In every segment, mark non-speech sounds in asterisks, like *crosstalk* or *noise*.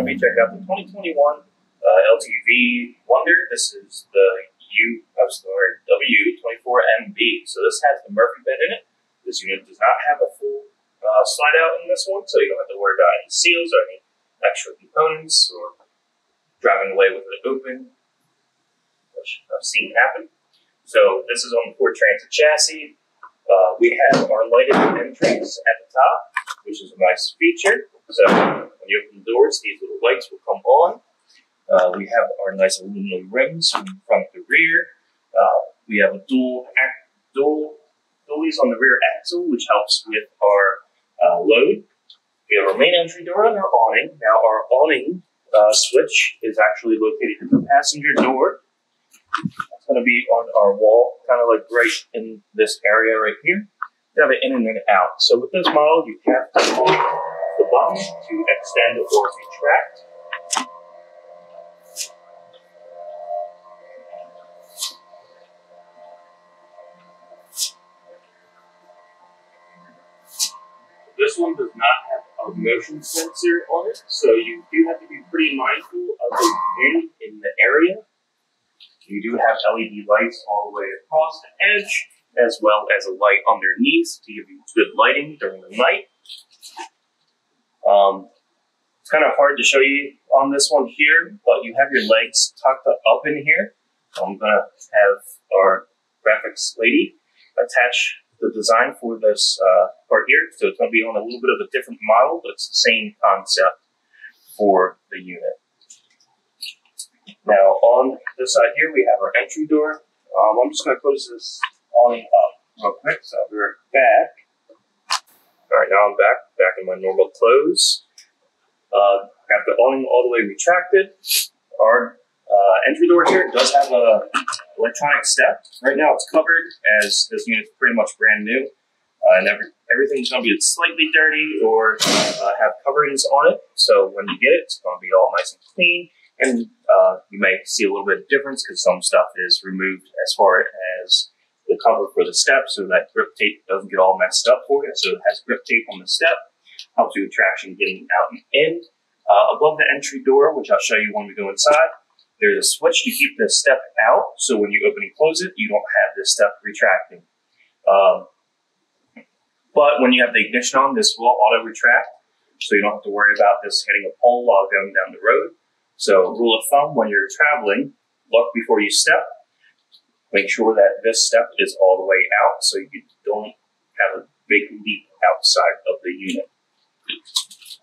to be checking out the 2021 uh, LTV Wonder. This is the U, I'm sorry, W24MB. So this has the Murphy bed in it. This unit does not have a full uh, slide out in this one, so you don't have to worry about any seals or any extra components or driving away with it open, which I've seen happen. So this is on the Ford Transit chassis. Uh, we have our lighted entrance at the top, which is a nice feature. So when you open the doors, these little lights will come on. Uh, we have our nice aluminum rims from front to rear. Uh, we have a dual dual pulleys on the rear axle, which helps with our uh, load. We have our main entry door and our awning. Now our awning uh, switch is actually located in the passenger door. It's going to be on our wall, kind of like right in this area right here. You have it in and out. So with this model, you have to to extend or retract. This one does not have a motion sensor on it, so you do have to be pretty mindful of the wind in the area. You do have LED lights all the way across the edge, as well as a light underneath to give you good lighting during the night. Um, it's kind of hard to show you on this one here, but you have your legs tucked up in here. I'm going to have our graphics lady attach the design for this uh, part here. So it's going to be on a little bit of a different model, but it's the same concept for the unit. Now on this side here, we have our entry door. Um, I'm just going to close this awning up real quick, so we're back. All right, now I'm back, back in my normal clothes. Uh, got the awning all the way retracted. Our uh, entry door here does have a electronic step. Right now it's covered as this unit's pretty much brand new. Uh, and every, everything's going to be slightly dirty or uh, have coverings on it. So when you get it, it's going to be all nice and clean. And uh, you may see a little bit of difference because some stuff is removed as far as the cover for the step so that grip tape doesn't get all messed up for you. So it has grip tape on the step, helps you with traction getting out and in. Uh, above the entry door, which I'll show you when we go inside, there's a switch to keep the step out. So when you open and close it, you don't have this step retracting. Um, but when you have the ignition on, this will auto retract. So you don't have to worry about this hitting a pole while going down the road. So rule of thumb, when you're traveling, look before you step. Make sure that this step is all the way out so you don't have a big leap outside of the unit.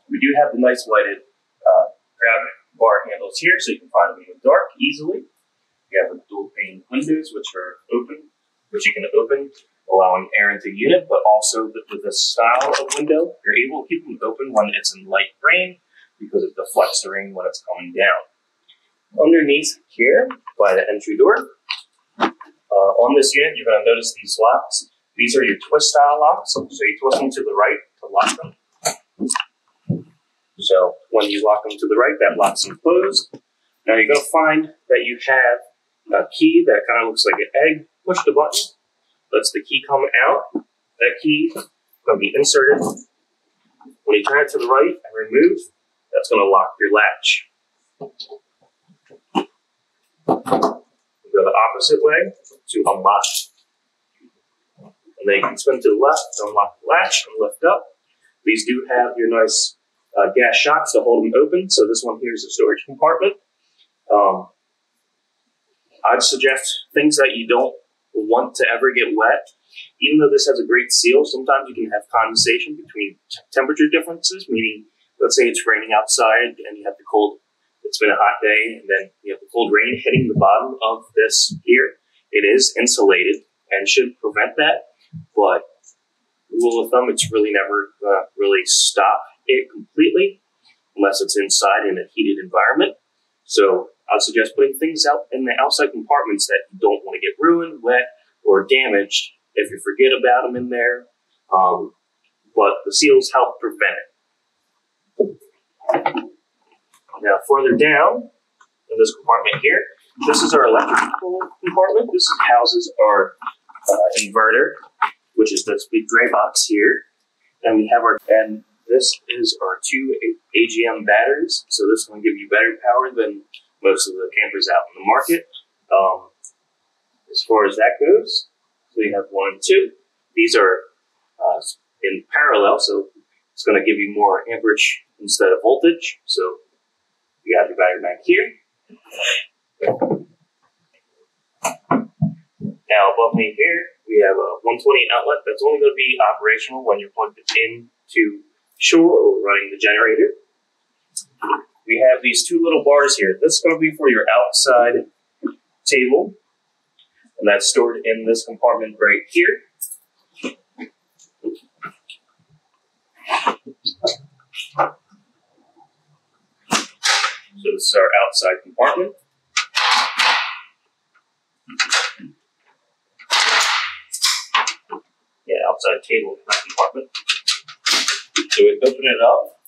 We do have the nice lighted uh, grab bar handles here so you can find them in the dark easily. You have the dual pane windows which are open, which you can open, allowing air into the unit, but also with the style of window, you're able to keep them open when it's in light rain because it deflects the rain when it's coming down. Underneath here, by the entry door, uh, on this unit, you're going to notice these locks. These are your twist style locks, so you twist them to the right to lock them. So when you lock them to the right, that locks them closed. Now you're going to find that you have a key that kind of looks like an egg. Push the button, lets the key come out. That key going to be inserted. When you turn it to the right and remove, that's going to lock your latch. Go the opposite way to unlock. And then you can spin to the left to unlock the latch and lift up. These do have your nice uh, gas shocks to hold them open. So this one here is a storage compartment. Um, I'd suggest things that you don't want to ever get wet. Even though this has a great seal, sometimes you can have condensation between temperature differences, meaning let's say it's raining outside and you have the cold, it's been a hot day, and then you have the cold rain hitting the bottom of this here. It is insulated and should prevent that, but rule of thumb, it's really never uh, really stop it completely unless it's inside in a heated environment. So I'd suggest putting things out in the outside compartments that you don't want to get ruined, wet, or damaged if you forget about them in there. Um, but the seals help prevent it. Now, further down in this compartment here, this is our electrical compartment. This houses our uh, inverter, which is this big gray box here. And we have our, and this is our two AGM batteries. So this one give you better power than most of the campers out in the market. Um, as far as that goes, so you have one and two. These are uh, in parallel, so it's going to give you more amperage instead of voltage. So you have your battery bank here. Now above me here, we have a 120 outlet that's only going to be operational when you're plugged in to shore or running the generator. We have these two little bars here. This is going to be for your outside table, and that's stored in this compartment right here. So this is our outside compartment. Yeah, outside table compartment. So we open it up.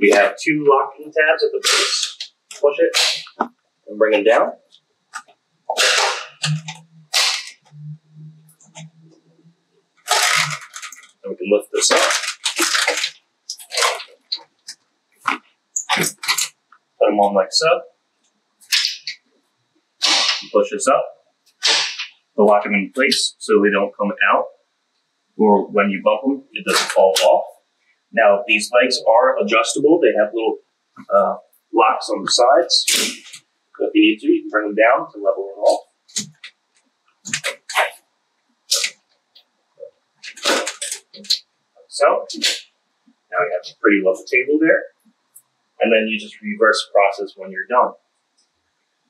We have two locking tabs at the base. Push it and bring them down. And we can lift this up. Them on like so. Push this up to lock them in place so they don't come out or when you bump them, it doesn't fall off. Now, these legs are adjustable. They have little uh, locks on the sides. So if you need to, you can bring them down to level it off. So, now you have a pretty level table there. And then you just reverse process when you're done.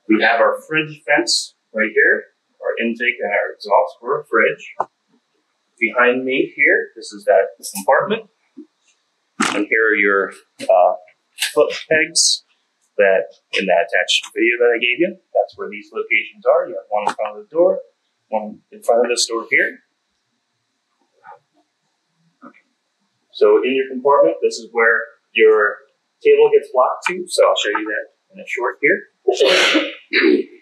We have our fridge vents right here, our intake and our exhaust for a fridge behind me here, this is that compartment. And here are your uh, foot pegs that in that attached video that I gave you. That's where these locations are. You have one in front of the door, one in front of this door here. So in your compartment, this is where your table gets locked to. So I'll show you that in a short here. *laughs*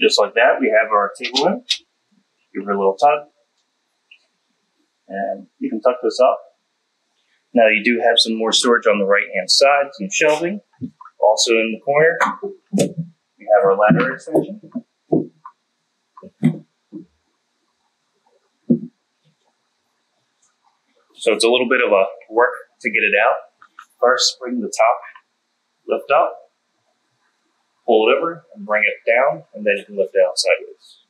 just like that, we have our table in. Give her a little tug. And you can tuck this up. Now you do have some more storage on the right hand side, some shelving. Also in the corner, we have our ladder extension. So it's a little bit of a work to get it out. First, bring the top lift up pull it over and bring it down, and then you can lift it out sideways.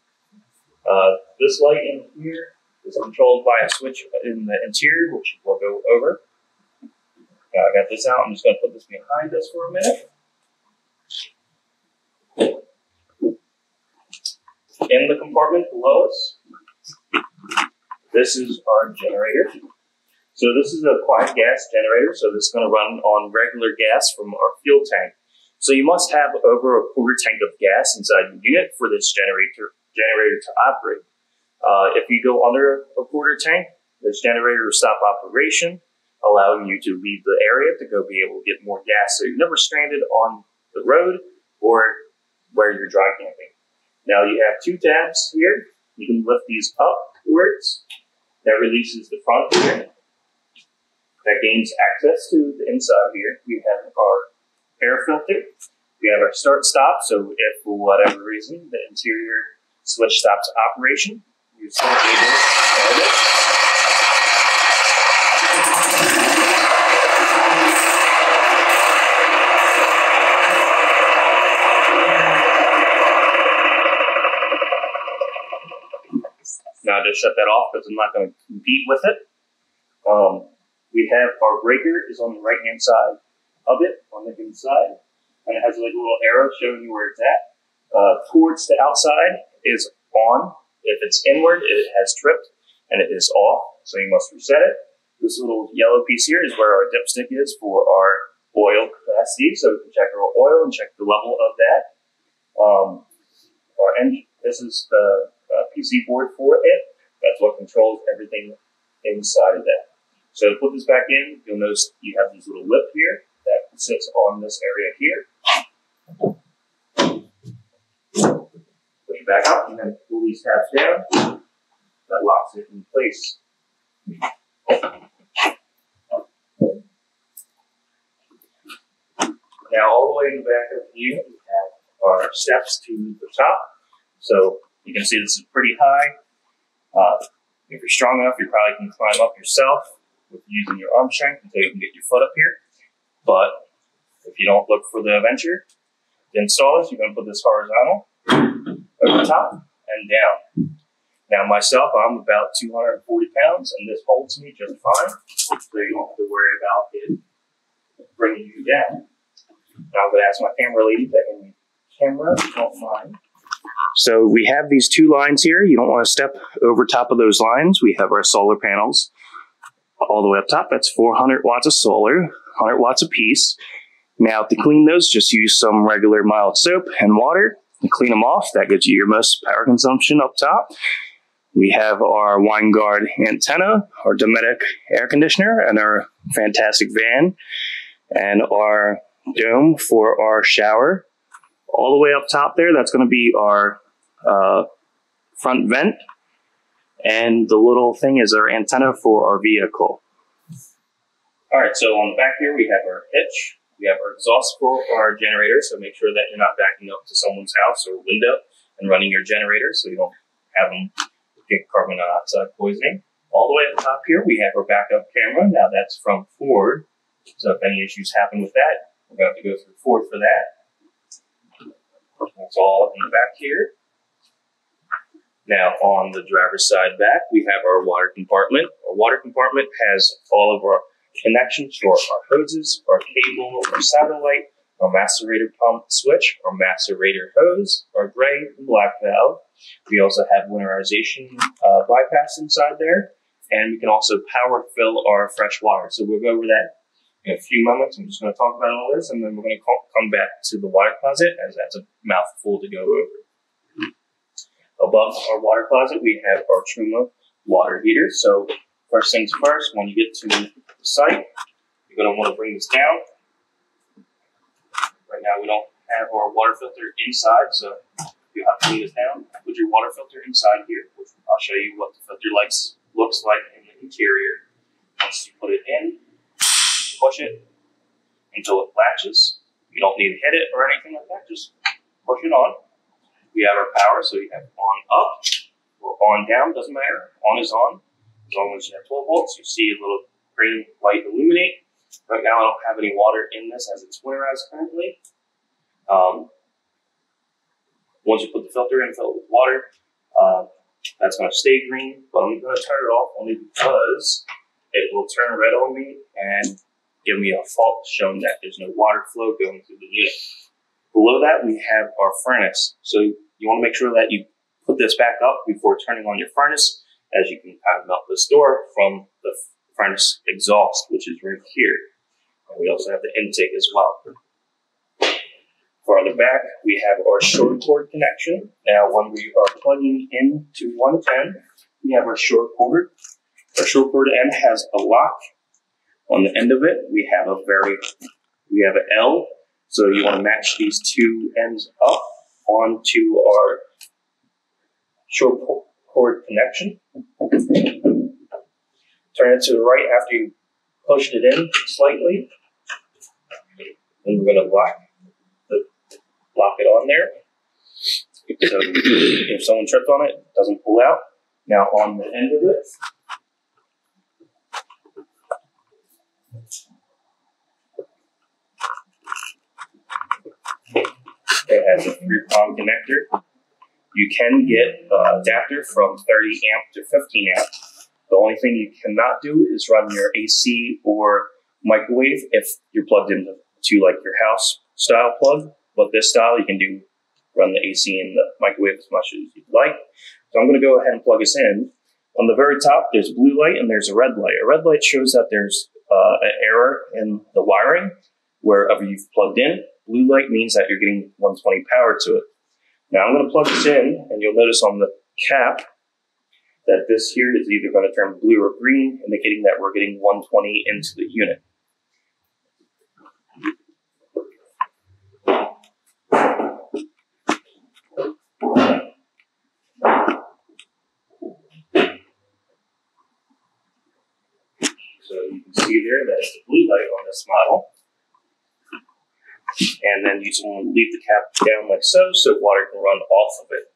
Uh, this light in here is controlled by a switch in the interior, which we'll go over. Now I got this out. I'm just going to put this behind us for a minute. In the compartment below us, this is our generator. So this is a quiet gas generator. So this is going to run on regular gas from our fuel tank. So you must have over a quarter tank of gas inside the unit for this generator generator to operate. Uh, if you go under a quarter tank, this generator will stop operation, allowing you to leave the area to go be able to get more gas. So you're never stranded on the road or where you're dry camping. Now you have two tabs here. You can lift these upwards. That releases the front here. That gains access to the inside here. We have our air filter. We have our start stop, so if for whatever reason the interior switch stops operation, you're still able to start it. Now just shut that off because I'm not going to compete with it. Um, we have our breaker is on the right hand side of it on the inside. and it has like a little arrow showing you where it's at. Uh, towards the outside is on. If it's inward, it has tripped, and it is off. So you must reset it. This little yellow piece here is where our dipstick is for our oil capacity. So we can check our oil and check the level of that. Um, our engine. This is the uh, PC board for it. That's what controls everything inside of that. So to put this back in, you'll notice you have this little lip here sits on this area here. Push it back up and then pull these tabs down. That locks it in place. Now all the way in the back of unit, we have our steps to the top. So you can see this is pretty high. Uh, if you're strong enough, you probably can climb up yourself with using your arm strength until you can get your foot up here. But if you don't look for the Venture to install this, you're going to put this horizontal over top and down. Now myself, I'm about 240 pounds, and this holds me just fine, so you don't have to worry about it bringing you down. Now I'm going to ask my camera lady to hand me camera, if you don't mind. So we have these two lines here. You don't want to step over top of those lines. We have our solar panels all the way up top. That's 400 watts of solar, 100 watts a piece. Now to clean those, just use some regular mild soap and water and clean them off. That gives you your most power consumption up top. We have our Winegard antenna, our Dometic air conditioner, and our Fantastic Fan, and our dome for our shower. All the way up top there, that's going to be our uh, front vent, and the little thing is our antenna for our vehicle. All right, so on the back here we have our hitch. We have our exhaust for our generator, so make sure that you're not backing up to someone's house or window and running your generator so you don't have them get carbon dioxide poisoning. All the way at the top here, we have our backup camera. Now that's from Ford. So if any issues happen with that, we're going to have to go through Ford for that. That's all in the back here. Now on the driver's side back, we have our water compartment. Our water compartment has all of our connections for our hoses, our cable, our satellite, our macerator pump switch, our macerator hose, our gray and black valve. We also have winterization uh, bypass inside there, and we can also power fill our fresh water. So we'll go over that in a few moments. I'm just going to talk about all this, and then we're going to come back to the water closet as that's a mouthful to go over. Above our water closet, we have our Truma water heater. So first things first, when you get to the site, you're going to want to bring this down. Right now, we don't have our water filter inside, so you have to clean this down. Put your water filter inside here, which I'll show you what the filter likes looks like in the interior. Once you put it in, push it until it latches. You don't need to hit it or anything like that. Just push it on. We have our power, so you have on up or on down, doesn't matter. On is on. As long as you have 12 volts, you see a little green light illuminate. Right now, I don't have any water in this as it's winterized currently. Um, once you put the filter in, fill it with water, uh, that's going to stay green, but I'm going to turn it off only because it will turn red on me and give me a fault showing that there's no water flow going through the unit. Below that, we have our furnace. So you want to make sure that you put this back up before turning on your furnace, as you can kind of melt this door from the furnace exhaust, which is right here. And we also have the intake as well. Farther back, we have our shore cord connection. Now, when we are plugging into 110, we have our shore cord. Our shore cord end has a lock. On the end of it, we have a very, we have an L so you want to match these two ends up onto our shore cord connection. Turn it to the right after you pushed it in slightly. And we're going to lock, the, lock it on there. So if someone tripped on it, it doesn't pull out. Now on the end of it, It has a three prong connector. You can get an adapter from 30 amp to 15 amp. The only thing you cannot do is run your AC or microwave if you're plugged into to like your house style plug, but this style you can do run the AC in the microwave as much as you'd like. So I'm going to go ahead and plug this in. On the very top, there's blue light and there's a red light. A red light shows that there's uh, an error in the wiring wherever you've plugged in. Blue light means that you're getting 120 power to it. Now I'm going to plug this in, and you'll notice on the cap that this here is either going to turn blue or green, indicating that we're getting 120 into the unit. So you can see there that it's the blue light on this model. And then you can leave the cap down like so, so water can run off of it.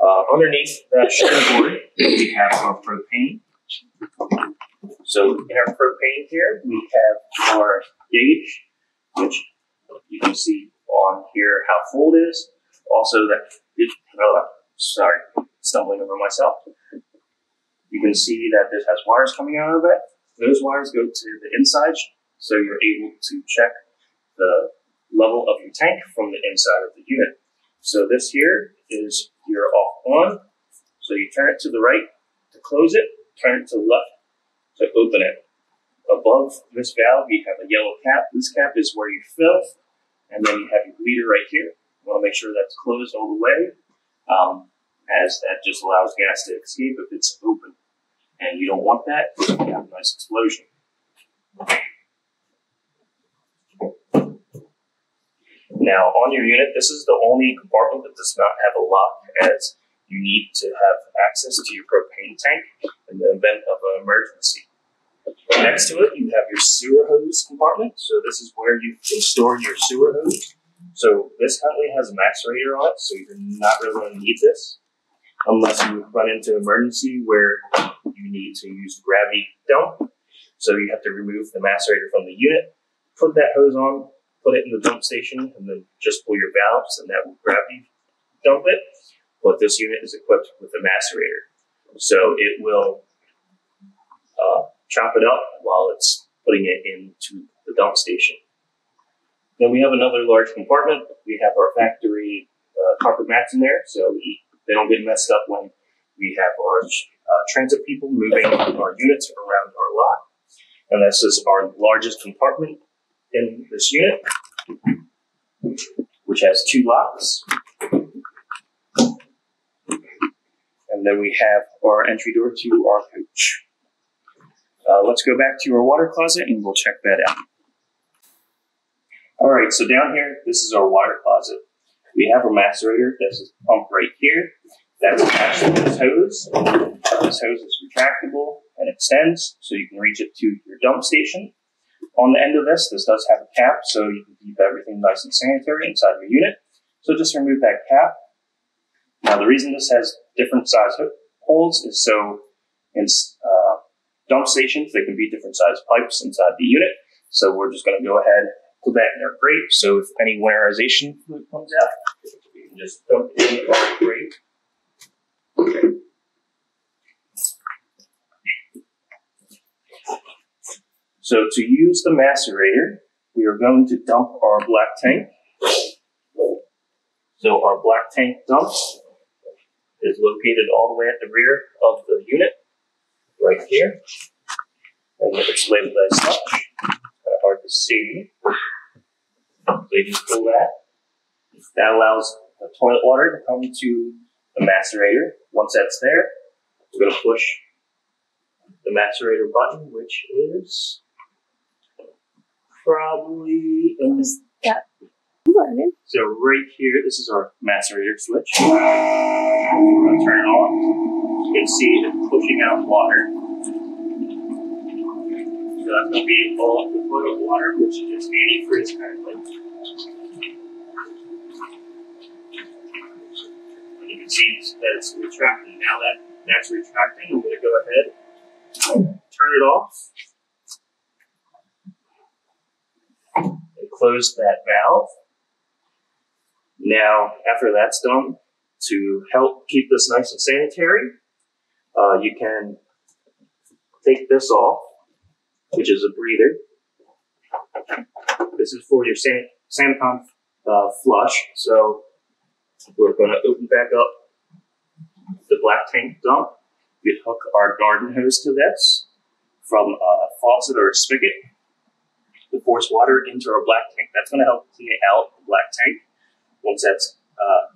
Uh, underneath that board, we have our propane. So in our propane here, we have our gauge, which you can see on here how full it is. Also that, oh, sorry, stumbling over myself. You can see that this has wires coming out of it. Those wires go to the inside, so you're able to check the level of your tank from the inside of the unit. So this here is your off on. So you turn it to the right to close it, turn it to the left to open it. Above this valve, you have a yellow cap. This cap is where you fill, and then you have your bleeder right here. You want to make sure that's closed all the way, um, as that just allows gas to escape if it's open. And you don't want that, you have a nice explosion. Now, on your unit, this is the only compartment that does not have a lock, as you need to have access to your propane tank in the event of an emergency. Next to it, you have your sewer hose compartment. So this is where you can store your sewer hose. So this currently has a macerator on it, so you're not really going to need this unless you run into an emergency where you need to use gravity dump. So you have to remove the macerator from the unit, put that hose on, put it in the dump station, and then just pull your valves, and that will gravity dump it. But this unit is equipped with a macerator, so it will uh, chop it up while it's putting it into the dump station. Then we have another large compartment. We have our factory uh, carpet mats in there, so we, they don't get messed up when we have our uh, transit people moving our units around our lot. And this is our largest compartment in this unit, which has two locks. And then we have our entry door to our coach. Uh, let's go back to our water closet and we'll check that out. All right, so down here, this is our water closet. We have our macerator. This is pump right here. That's attached to this hose. This hose is retractable and extends, so you can reach it to your dump station. On the end of this, this does have a cap, so you can keep everything nice and sanitary inside your unit. So just remove that cap. Now, the reason this has different size holes is so in uh, dump stations, they can be different size pipes inside the unit. So we're just going to go ahead put that in our grate. So if any winterization fluid comes out, we can just dump it in our grate. Okay. So to use the macerator, we are going to dump our black tank. So our black tank dump is located all the way at the rear of the unit, right here. And it's labeled as such. Kind of hard to see. So you just pull that. That allows the toilet water to come to the macerator. Once that's there, we're going to push the macerator button, which is probably in this. that So right here, this is our macerator switch. We're going to turn it on. You can see it pushing out water. So that's going to be all of the toilet water, which is antifreeze currently. And you can see that it's retracting. Now that that's retracting, I'm going to go ahead turn it off close that valve. Now, after that's done, to help keep this nice and sanitary, uh, you can take this off, which is a breather. This is for your san- Santon uh, flush. So we're going to open back up the black tank dump. We hook our garden hose to this from a faucet or a spigot to force water into our black tank. That's going to help clean out the black tank. Once that's uh,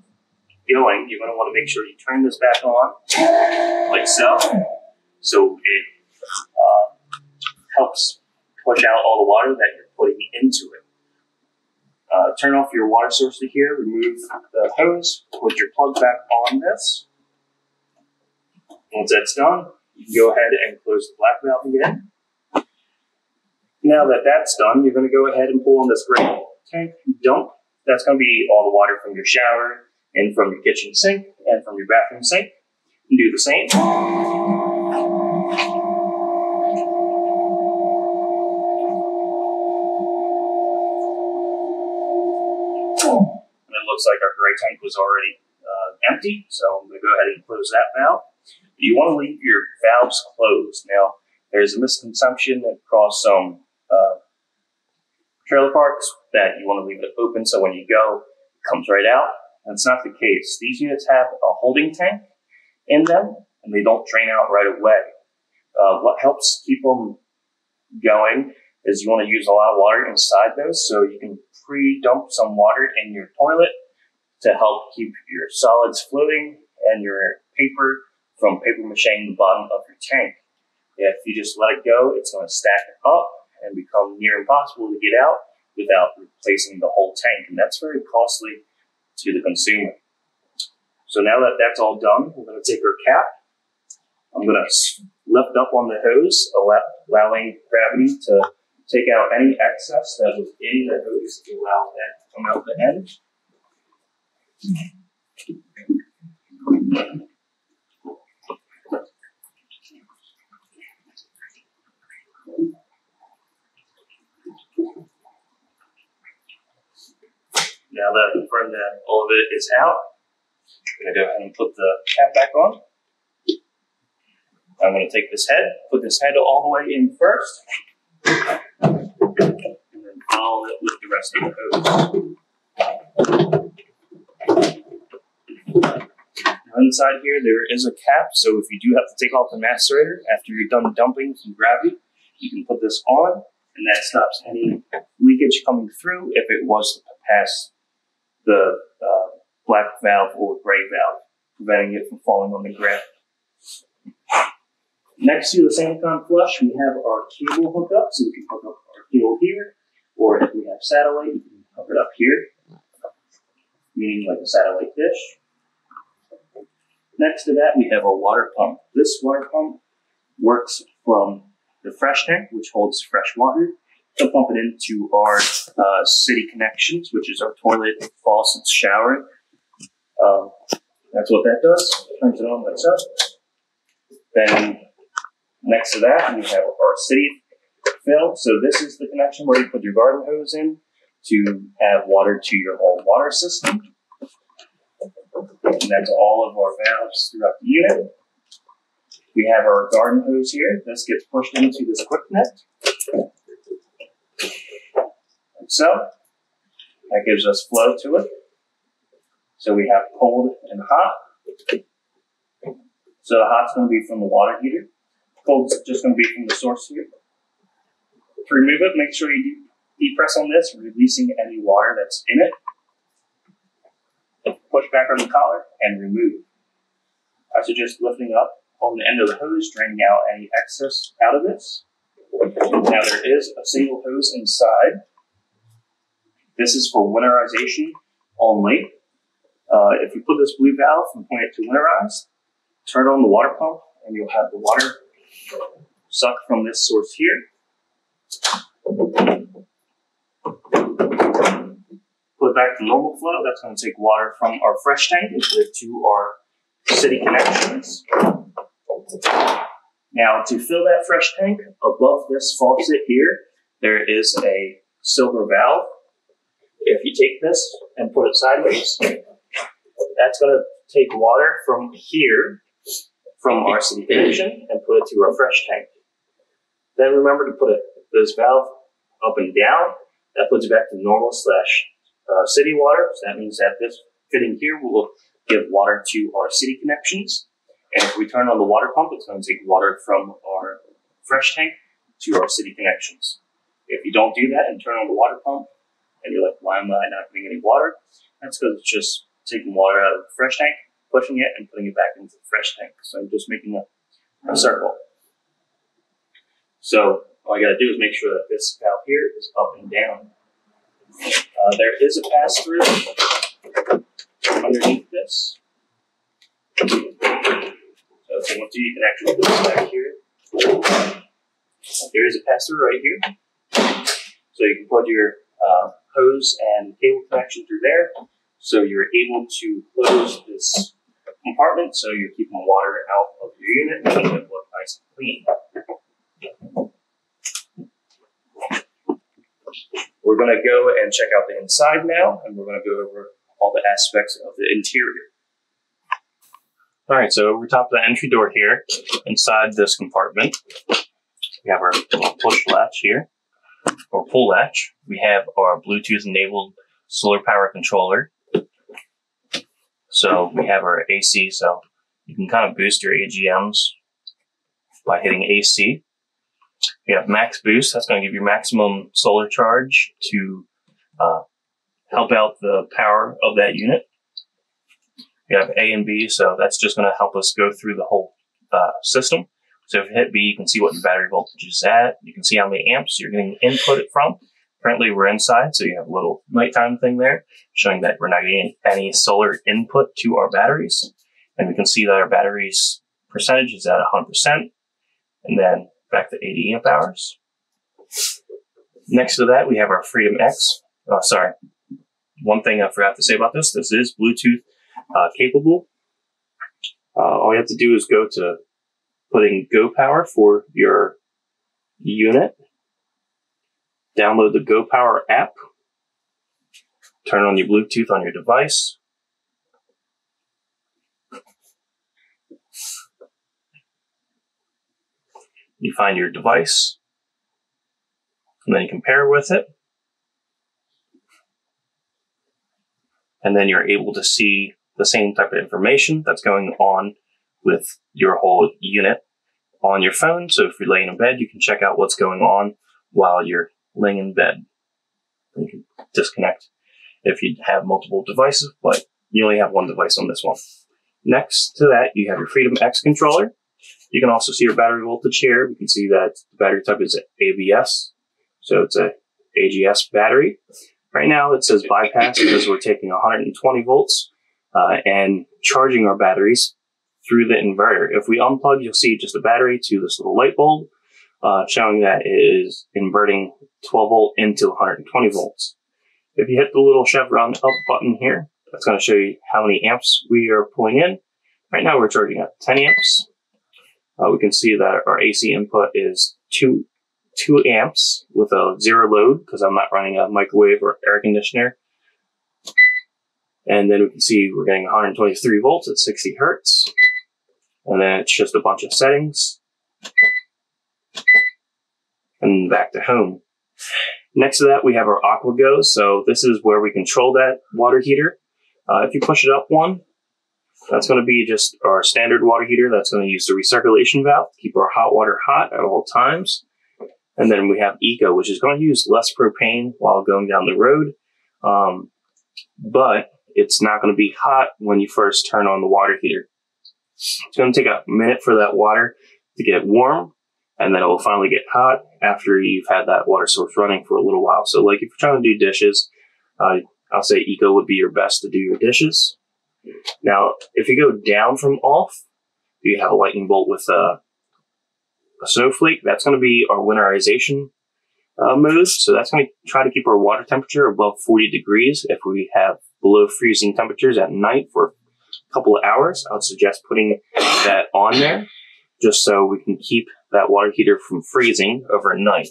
going, you're going to want to make sure you turn this back on, like so. So it uh, helps push out all the water that you're putting into it. Uh, turn off your water source to here, remove the hose, put your plug back on this. Once that's done, you can go ahead and close the black valve again. Now that that's done, you're going to go ahead and pull on this gray tank dump. That's going to be all the water from your shower and from your kitchen sink and from your bathroom sink. And do the same. And it looks like our gray tank was already uh, empty, so I'm going to go ahead and close that valve. You want to leave your valves closed. Now, there's a misconception that across some trailer parks that you want to leave it open so when you go, it comes right out. That's not the case. These units have a holding tank in them and they don't drain out right away. Uh, what helps keep them going is you want to use a lot of water inside those so you can pre-dump some water in your toilet to help keep your solids floating and your paper from paper macheing the bottom of your tank. If you just let it go, it's going to stack up and become near impossible to get out without replacing the whole tank. And that's very costly to the consumer. So now that that's all done, we're going to take our cap. I'm going to lift up on the hose, allowing gravity to take out any excess that was in the hose to allow that to come out the end. Now that confirmed that all of it is out, I'm going to go ahead and put the cap back on. I'm going to take this head, put this head all the way in first, and then follow it with the rest of the hose. Now inside here, there is a cap, so if you do have to take off the macerator after you're done dumping some gravity, you can put this on, and that stops any leakage coming through if it was to pass the uh, black valve or gray valve, preventing it from falling on the ground. Next to the Santon flush, we have our cable hookup, so we can hook up our cable here, or if we have satellite, we can hook it up here, meaning like a satellite dish. Next to that, we have our water pump. This water pump works from the fresh tank, which holds fresh water, to pump it into our uh, city connections, which is our toilet, faucets, shower. Um, that's what that does. Turns it on, lights up. Then next to that, we have our city fill. So this is the connection where you put your garden hose in to have water to your whole water system. And that's all of our valves throughout the unit. We have our garden hose here. This gets pushed into this quick connect. Like so. That gives us flow to it. So we have cold and hot. So the hot's going to be from the water heater. Cold's just going to be from the source here. To remove it, make sure you depress on this, releasing any water that's in it. Push back on the collar and remove. I suggest lifting up on the end of the hose, draining out any excess out of this. Now there is a single hose inside. This is for winterization only. Uh, if you put this blue valve and point it to winterize, turn on the water pump and you'll have the water suck from this source here. Put back to normal flow. That's going to take water from our fresh tank and put it to our city connections. Now, to fill that fresh tank, above this faucet here, there is a silver valve. If you take this and put it sideways, that's going to take water from here, from our city connection, and put it to our fresh tank. Then remember to put it, this valve up and down. That puts it back to normal slash uh, city water. So that means that this fitting here will give water to our city connections. And if we turn on the water pump, it's going to take water from our fresh tank to our city connections. If you don't do that and turn on the water pump, and you're like, why am I not getting any water? That's because it's just taking water out of the fresh tank, pushing it, and putting it back into the fresh tank. So I'm just making a, a circle. So all I got to do is make sure that this valve here is up and down. Uh, there is a pass through underneath this. So if you want to, you can actually put this back here. There is a pass through right here. So you can put your uh, hose and cable connection through there. So you're able to close this compartment so you're keeping water out of your unit and keeping it look nice and clean. We're going to go and check out the inside now, and we're going to go over all the aspects of the interior. All right, so over top of the entry door here, inside this compartment, we have our push latch here, or pull latch. We have our Bluetooth enabled solar power controller. So we have our AC, so you can kind of boost your AGMs by hitting AC. We have max boost. That's going to give you maximum solar charge to uh, help out the power of that unit. We have A and B, so that's just going to help us go through the whole uh, system. So if you hit B, you can see what your battery voltage is at. You can see how many amps you're getting input from. Currently, we're inside, so you have a little nighttime thing there showing that we're not getting any solar input to our batteries. And we can see that our batteries percentage is at 100%. And then back to 80 amp hours. Next to that, we have our Freedom X. Oh, sorry. One thing I forgot to say about this, this is Bluetooth uh, capable. Uh, all you have to do is go to putting Go Power for your unit. Download the Go Power app. Turn on your Bluetooth on your device. You find your device, and then you compare with it. And then you're able to see the same type of information that's going on with your whole unit on your phone. So if you're laying in bed, you can check out what's going on while you're laying in bed. You can disconnect if you have multiple devices, but you only have one device on this one. Next to that, you have your Freedom X controller. You can also see your battery voltage here. You can see that the battery type is ABS. So it's a AGS battery. Right now it says bypass because we're taking 120 volts uh, and charging our batteries through the inverter. If we unplug, you'll see just a battery to this little light bulb uh, showing that it is inverting 12 volt into 120 volts. If you hit the little chevron up button here, that's going to show you how many amps we are pulling in. Right now we're charging at 10 amps. Uh, we can see that our AC input is 2, 2 amps with a zero load because I'm not running a microwave or air conditioner. And then we can see we're getting 123 volts at 60 hertz. And then it's just a bunch of settings. And back to home. Next to that, we have our AquaGo. So this is where we control that water heater. Uh, if you push it up one, that's going to be just our standard water heater. That's going to use the recirculation valve to keep our hot water hot at all times. And then we have Eco, which is going to use less propane while going down the road. Um, but it's not going to be hot when you first turn on the water heater. It's going to take a minute for that water to get warm, and then it will finally get hot after you've had that water source running for a little while. So, like if you're trying to do dishes, uh, I'll say Eco would be your best to do your dishes. Now, if you go down from off, you have a lightning bolt with a, a snowflake. That's going to be our winterization uh, mode. So that's going to try to keep our water temperature above 40 degrees. If we have below freezing temperatures at night for couple of hours, I would suggest putting that on there just so we can keep that water heater from freezing overnight.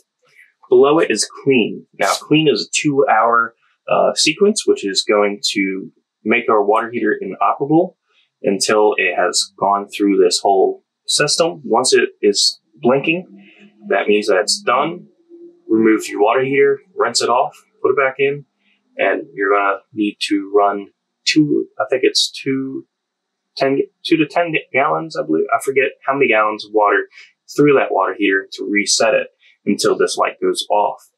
Below it is clean. Now, clean is a two hour uh, sequence, which is going to make our water heater inoperable until it has gone through this whole system. Once it is blinking, that means that it's done. Remove your water heater, rinse it off, put it back in, and you're gonna need to run two. I think it's two, ten, two to ten gallons. I believe I forget how many gallons of water through that water heater to reset it until this light goes off.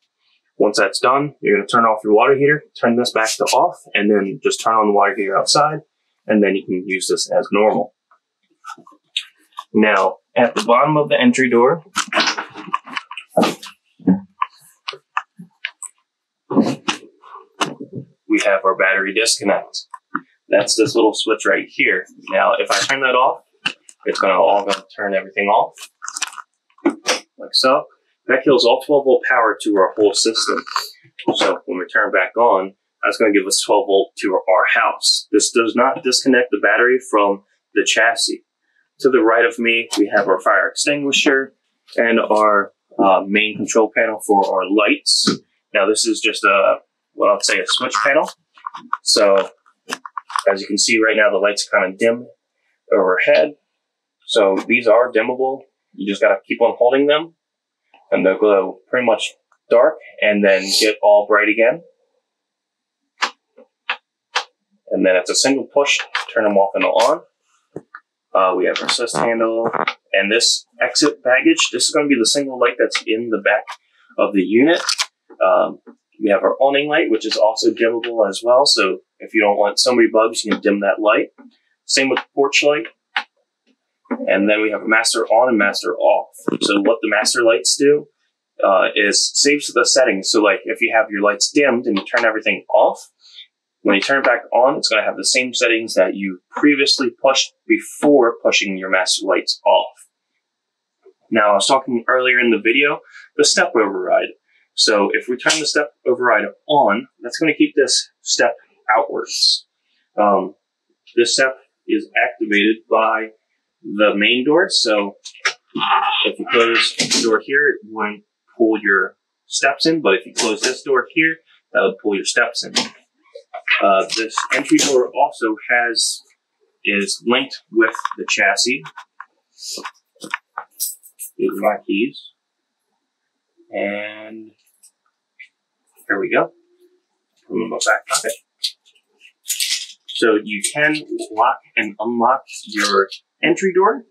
Once that's done, you're going to turn off your water heater, turn this back to off, and then just turn on the water heater outside, and then you can use this as normal. Now, at the bottom of the entry door, we have our battery disconnect. That's this little switch right here. Now, if I turn that off, it's going to all to turn everything off, like so. That kills all 12 volt power to our whole system. So when we turn back on, that's going to give us 12 volt to our house. This does not disconnect the battery from the chassis. To the right of me, we have our fire extinguisher and our uh, main control panel for our lights. Now this is just a, what I'll say a switch panel. So as you can see right now, the lights kind of dim overhead. So these are dimmable. You just got to keep on holding them and they'll go pretty much dark and then get all bright again. And then it's a single push, turn them off and on. Uh, we have our assist handle and this exit baggage. This is going to be the single light that's in the back of the unit. Um, we have our awning light, which is also dimmable as well. So if you don't want so many bugs, you can dim that light. Same with porch light. And then we have a master on and master off. So what the master lights do uh, is saves the settings. So like if you have your lights dimmed and you turn everything off, when you turn it back on, it's going to have the same settings that you previously pushed before pushing your master lights off. Now, I was talking earlier in the video, the step override. So if we turn the step override on, that's going to keep this step outwards. Um, this step is activated by the main door. So if you close the door here, it won't pull your steps in, but if you close this door here, that would pull your steps in. Uh, this entry door also has is linked with the chassis. These are my keys. And here we go. Put them in my back pocket. So you can lock and unlock your entry door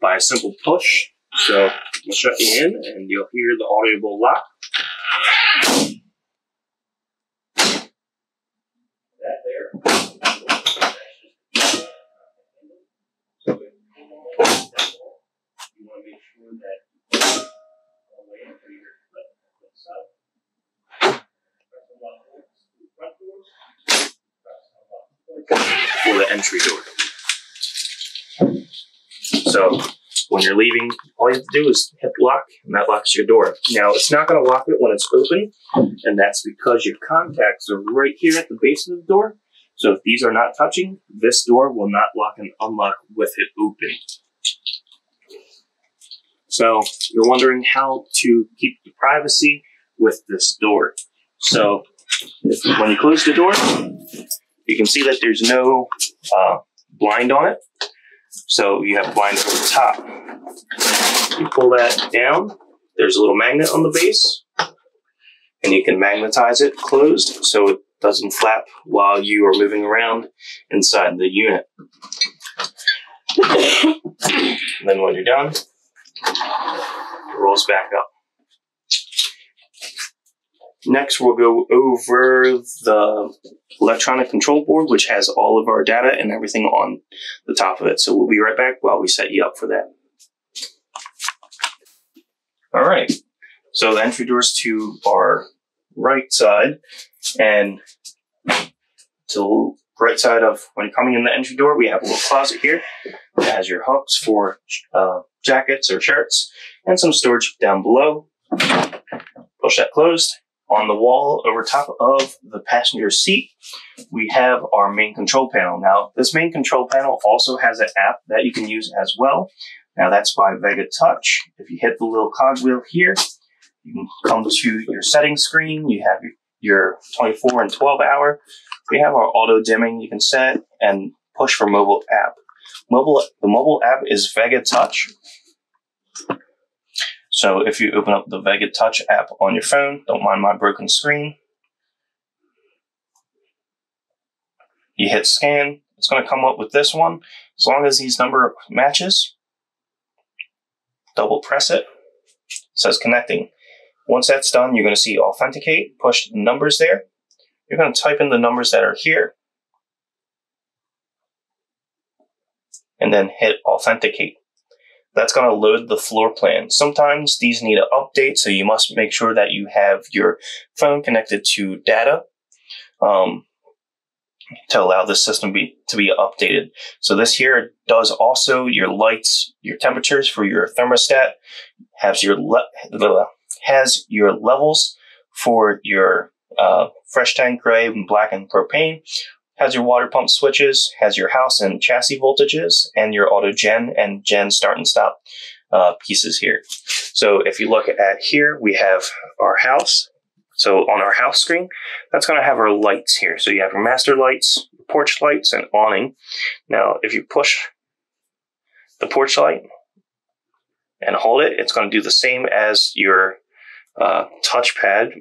by a simple push. So I'll shut you in and you'll hear the audible lock. That there. So you want to make sure that all the way into your for the entry door. So when you're leaving, all you have to do is hit lock, and that locks your door. Now, it's not going to lock it when it's open, and that's because your contacts are right here at the base of the door. So if these are not touching, this door will not lock and unlock with it open. So you're wondering how to keep the privacy with this door. So if, when you close the door, you can see that there's no uh, blind on it. So you have blind over the top. You pull that down, there's a little magnet on the base, and you can magnetize it closed so it doesn't flap while you are moving around inside the unit. *coughs* then when you're done, it rolls back up. Next, we'll go over the electronic control board, which has all of our data and everything on the top of it. So we'll be right back while we set you up for that. All right. So the entry doors to our right side and to the right side of when you're coming in the entry door, we have a little closet here that has your hooks for uh, jackets or shirts and some storage down below. Push that closed on the wall over top of the passenger seat, we have our main control panel. Now, this main control panel also has an app that you can use as well. Now, that's by Vega Touch. If you hit the little cogwheel here, you can come to your settings screen. You have your 24 and 12 hour. We have our auto dimming you can set and push for mobile app. Mobile, the mobile app is Vega Touch. So if you open up the Vega Touch app on your phone, don't mind my broken screen. You hit scan, it's going to come up with this one. As long as these number matches, double press it. it says connecting. Once that's done, you're going to see authenticate, push numbers there. You're going to type in the numbers that are here and then hit authenticate. That's going to load the floor plan. Sometimes these need an update, so you must make sure that you have your phone connected to data um, to allow the system be, to be updated. So this here does also your lights, your temperatures for your thermostat, has your le- has your levels for your uh, fresh tank gray and black and propane, has your water pump switches, has your house and chassis voltages, and your auto gen and gen start and stop uh, pieces here. So if you look at here, we have our house. So on our house screen, that's going to have our lights here. So you have your master lights, porch lights, and awning. Now, if you push the porch light and hold it, it's going to do the same as your uh, touchpad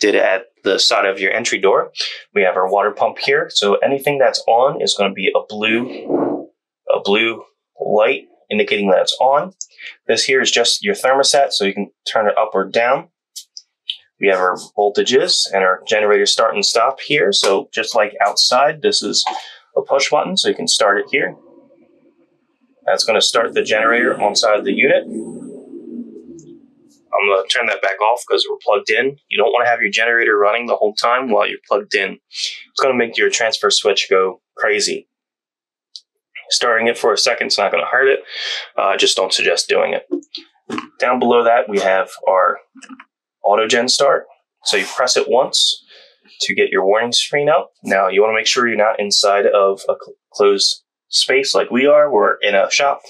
did at the side of your entry door. We have our water pump here. So anything that's on is going to be a blue, a blue light indicating that it's on. This here is just your thermostat, so you can turn it up or down. We have our voltages and our generator start and stop here. So just like outside, this is a push button, so you can start it here. That's going to start the generator on side of the unit. I'm going to turn that back off because we're plugged in. You don't want to have your generator running the whole time while you're plugged in. It's going to make your transfer switch go crazy. Starting it for a second is not going to hurt it. I uh, just don't suggest doing it. Down below that, we have our auto gen start. So you press it once to get your warning screen up. Now you want to make sure you're not inside of a cl closed space like we are. We're in a shop.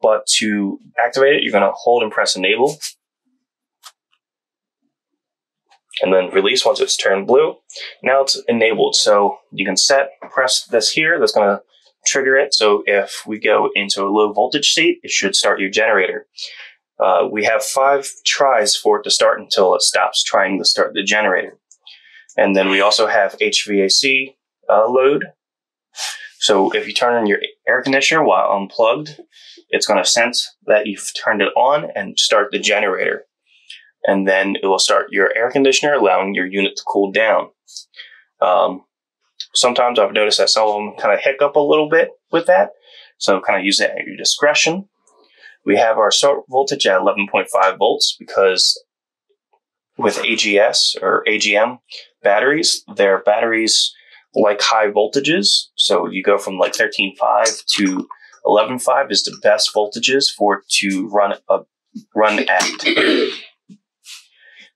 But to activate it, you're going to hold and press enable and then release once it's turned blue. Now it's enabled, so you can set, press this here, that's going to trigger it. So if we go into a low voltage state, it should start your generator. Uh, we have five tries for it to start until it stops trying to start the generator. And then we also have HVAC uh, load. So if you turn on your air conditioner while unplugged, it's going to sense that you've turned it on and start the generator and then it will start your air conditioner, allowing your unit to cool down. Um, sometimes I've noticed that some of them kind of hiccup a little bit with that, so kind of use it at your discretion. We have our start voltage at 11.5 volts because with AGS or AGM batteries, their batteries like high voltages. So you go from like 13.5 to 11.5 is the best voltages for to run a run at.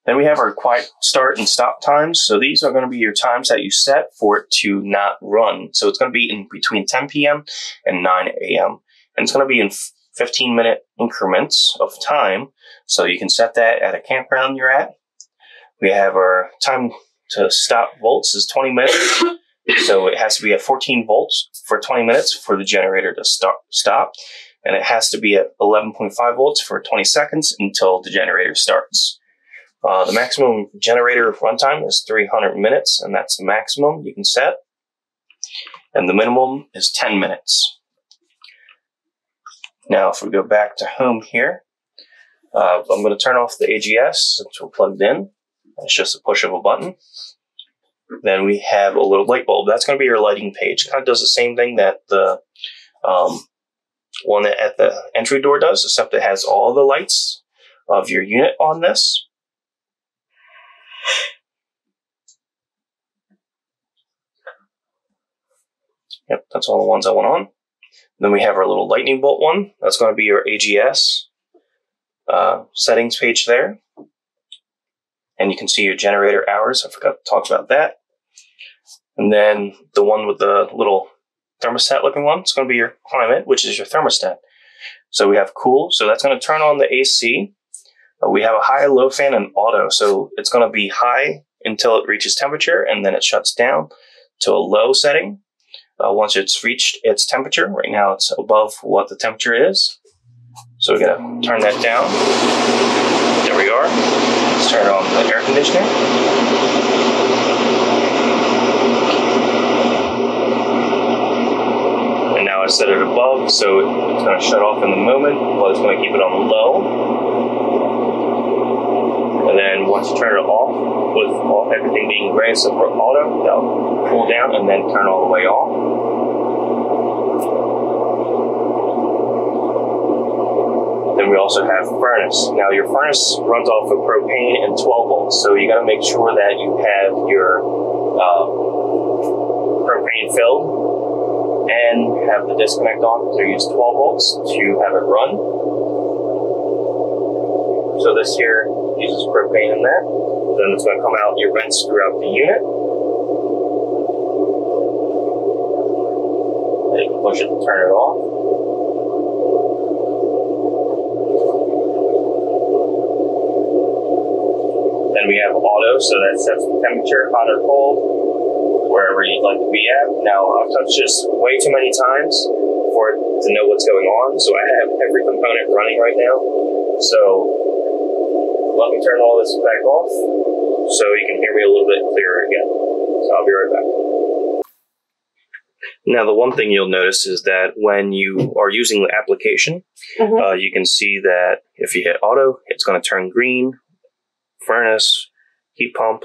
Then we have our quiet start and stop times. So these are going to be your times that you set for it to not run. So it's going to be in between 10 p.m. and 9 a.m. And it's going to be in 15 minute increments of time. So you can set that at a campground you're at. We have our time to stop volts is 20 minutes. so it has to be at 14 volts for 20 minutes for the generator to stop. stop. And it has to be at 11.5 volts for 20 seconds until the generator starts. Uh, the maximum generator runtime is 300 minutes, and that's the maximum you can set. And the minimum is 10 minutes. Now, if we go back to home here, uh, I'm going to turn off the AGS since we're plugged in. It's just a push of a button. Then we have a little light bulb. That's going to be your lighting page. Kind of does the same thing that the um, one at the entry door does, except it has all the lights of your unit on this. Yep, that's all the ones I went on. Then we have our little lightning bolt one. That's going to be your AGS uh, settings page there. And you can see your generator hours. I forgot to talk about that. And then the one with the little thermostat looking one, it's going to be your climate, which is your thermostat. So we have cool. So that's going to turn on the AC. Uh, we have a high, low fan, and auto. So it's going to be high until it reaches temperature, and then it shuts down to a low setting uh, once it's reached its temperature. Right now it's above what the temperature is. So we're going to turn that down. There we are. Let's turn on the air conditioner. And now I set it above, so it's going to shut off in the moment, but it's going to keep it on low. And then once you turn it off, with all, everything being gray, so for auto, that'll pull down and then turn all the way off. Then we also have furnace. Now your furnace runs off of propane and 12 volts, so you got to make sure that you have your uh, propane filled and have the disconnect on because they use 12 volts to have it run. So this here uses propane in that. Then it's going to come out your vents throughout the unit. Then you can push it to turn it off. Then we have auto, so that sets the temperature, hot or cold, wherever you'd like to be at. Now, I've touched this way too many times for it to know what's going on, so I have every component running right now. So let me turn all this back off so you can hear me a little bit clearer again. So I'll be right back. Now, the one thing you'll notice is that when you are using the application, Mhm. uh, you can see that if you hit auto, it's going to turn green. Furnace, heat pump,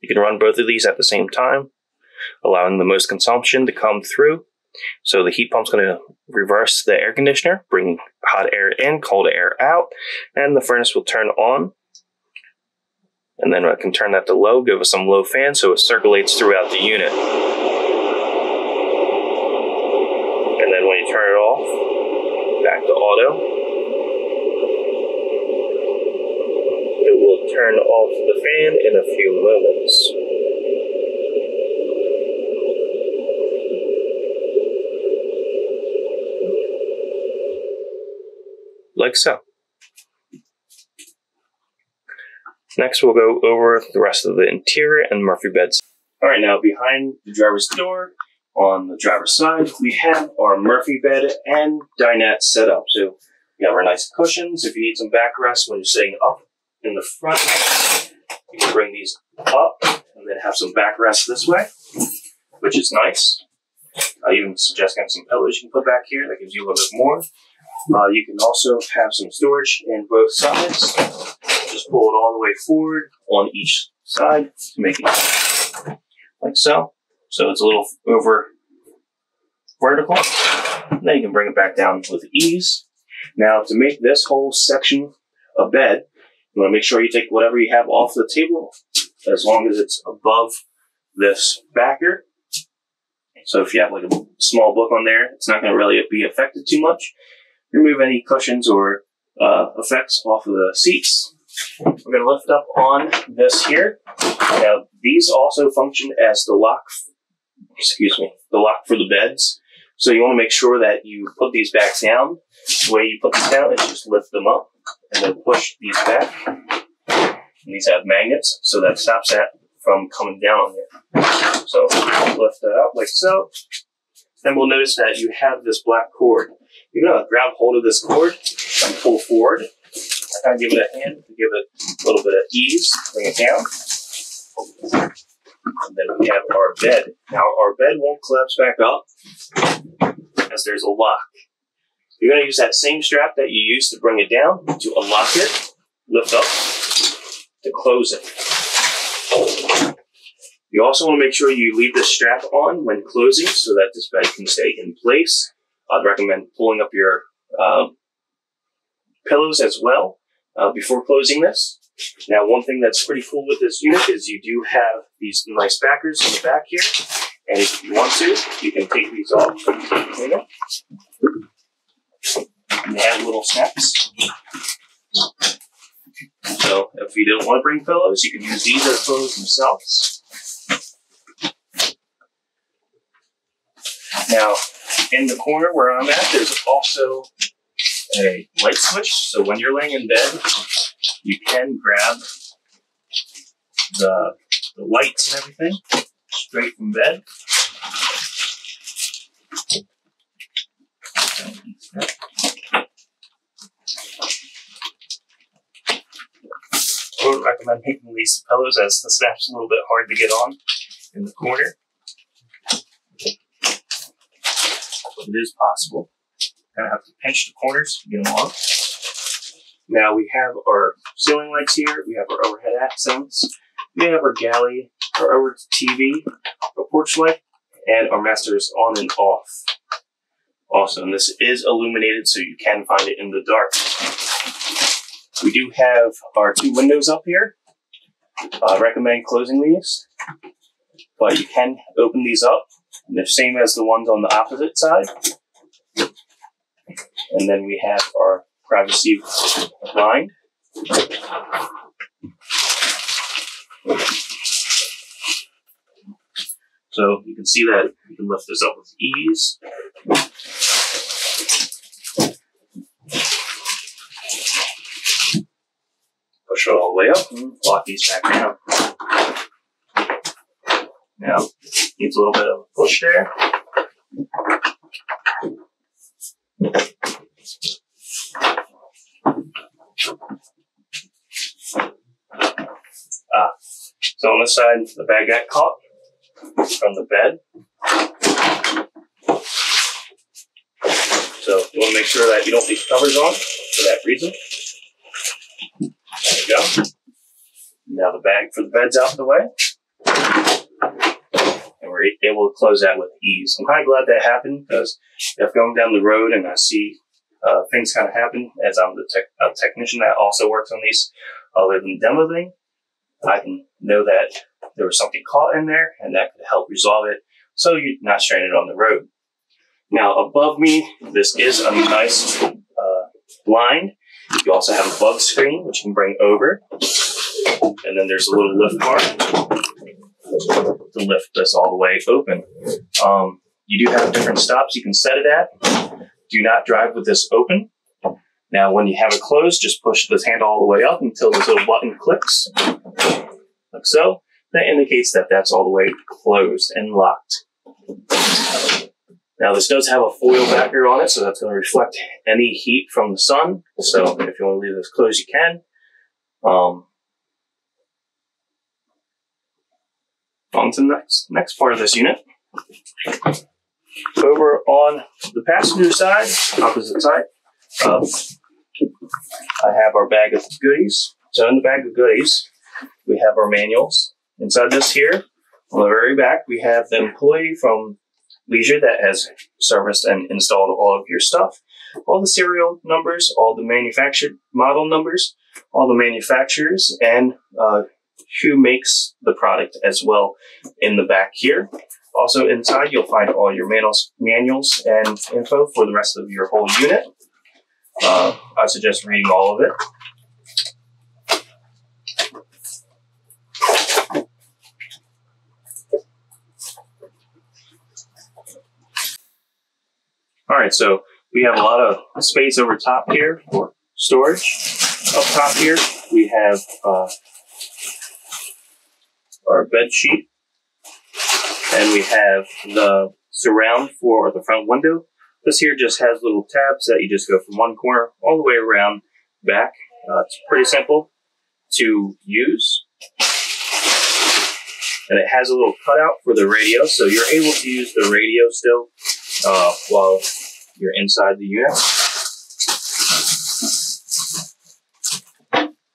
you can run both of these at the same time, allowing the most consumption to come through. So the heat pump's going to reverse the air conditioner, bring hot air in, cold air out, and the furnace will turn on. And then I can turn that to low, give it some low fan so it circulates throughout the unit. And then when you turn it off, back to auto. It will turn off the fan in a few moments. Like so. Next, we'll go over the rest of the interior and Murphy beds. All right, now behind the driver's door, on the driver's side, we have our Murphy bed and dinette set up. So we have our nice cushions. If you need some backrest when you're sitting up in the front, you can bring these up and then have some backrest this way, which is nice. I even suggest getting some pillows you can put back here. That gives you a little bit more. Uh, you can also have some storage in both sides. Just pull it all the way forward on each side to make it like so. So it's a little over vertical. Then you can bring it back down with ease. Now to make this whole section a bed, you want to make sure you take whatever you have off the table as long as it's above this backer. So if you have like a small book on there, it's not going to really be affected too much. Remove any cushions or uh, effects off of the seats. We're going to lift up on this here. Now, these also function as the lock, excuse me, the lock for the beds. So you want to make sure that you put these back down. The way you put these down is just lift them up and then push these back. And these have magnets, so that stops that from coming down on. So lift that up like so. Then we'll notice that you have this black cord. You're gonna grab hold of this cord and pull forward. Kind of give it a hand give it a little bit of ease. Bring it down. And then we have our bed. Now our bed won't collapse back up as there's a lock. You're going to use that same strap that you used to bring it down to unlock it, lift up, to close it. You also want to make sure you leave this strap on when closing so that this bed can stay in place. I'd recommend pulling up your uh, pillows as well uh, before closing this. Now, one thing that's pretty cool with this unit is you do have these nice backers in the back here. And if you want to, you can take these off. And they have little snaps. So if you don't want to bring pillows, you can use these as pillows themselves. Now, in the corner where I'm at, there's also a light switch. So when you're laying in bed, you can grab the, the lights and everything straight from bed. I would recommend taking these pillows as the snap's a little bit hard to get on in the corner. It is possible. Kind of have to pinch the corners to get them on. Now we have our ceiling lights here. We have our overhead accents. We have our galley, our over TV, our porch light, and our masters on and off. Also, and this is illuminated so you can find it in the dark. We do have our two windows up here. I recommend closing these, but you can open these up. The same as the ones on the opposite side. And then we have our privacy blind. So you can see that you can lift this up with ease. Push it all the way up and lock these back down. Now, needs a little bit of a push there. Ah, so on this side, the bag got caught from the bed. So you want to make sure that you don't leave covers on for that reason. There we go. Now the bag for the bed's out of the way. And we're able to close that with ease. I'm kind of glad that happened because if going down the road and I see uh, things kind of happen as I'm the tech, technician that also works on these other than demo thing, I can know that there was something caught in there and that could help resolve it so you're not stranded on the road. Now above me, this is a nice uh, blind. You also have a bug screen, which you can bring over. And then there's a little lift bar to lift this all the way open. Um, you do have different stops you can set it at. Do not drive with this open. Now, when you have it closed, just push this handle all the way up until this little button clicks, like so. That indicates that that's all the way closed and locked. Now, this does have a foil backer on it, so that's going to reflect any heat from the sun. So if you want to leave this closed, you can. Um, on to the next, next part of this unit. Over on the passenger side, opposite side, uh, I have our bag of goodies. So in the bag of goodies, we have our manuals. Inside this here, on the very back, we have the employee from Leisure that has serviced and installed all of your stuff. All the serial numbers, all the manufactured model numbers, all the manufacturers, and uh, who makes the product as well in the back here. Also inside, you'll find all your manuals, manuals and info for the rest of your whole unit. Uh, I suggest reading all of it. All right, so we have a lot of space over top here for storage. Up top here, we have uh, our bed sheet, and we have the surround for the front window. This here just has little tabs that you just go from one corner all the way around back. Uh, it's pretty simple to use. And it has a little cutout for the radio, so you're able to use the radio still uh, while you're inside the unit.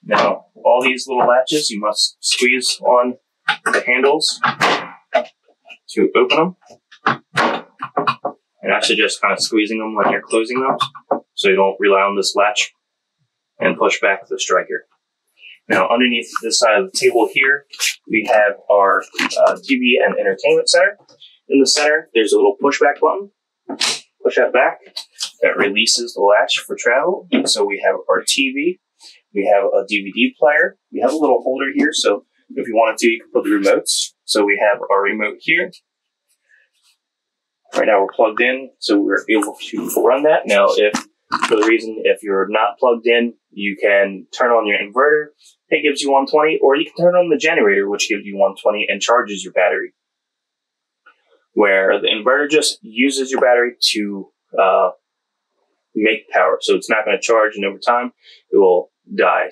Now, all these little latches, you must squeeze on the handles to open them. And actually just kind of squeezing them when you're closing them so you don't rely on this latch and push back the striker. Now, underneath this side of the table here, we have our uh, TV and entertainment center. In the center, there's a little pushback button. Push that back. That releases the latch for travel. So we have our TV. We have a DVD player. We have a little holder here. So if you wanted to, you can put the remotes. So we have our remote here. Right now we're plugged in, so we're able to run that. Now, if for the reason if you're not plugged in, you can turn on your inverter. It gives you 120, or you can turn on the generator, which gives you 120 and charges your battery. Where the inverter just uses your battery to uh, make power, so it's not going to charge, and over time it will die.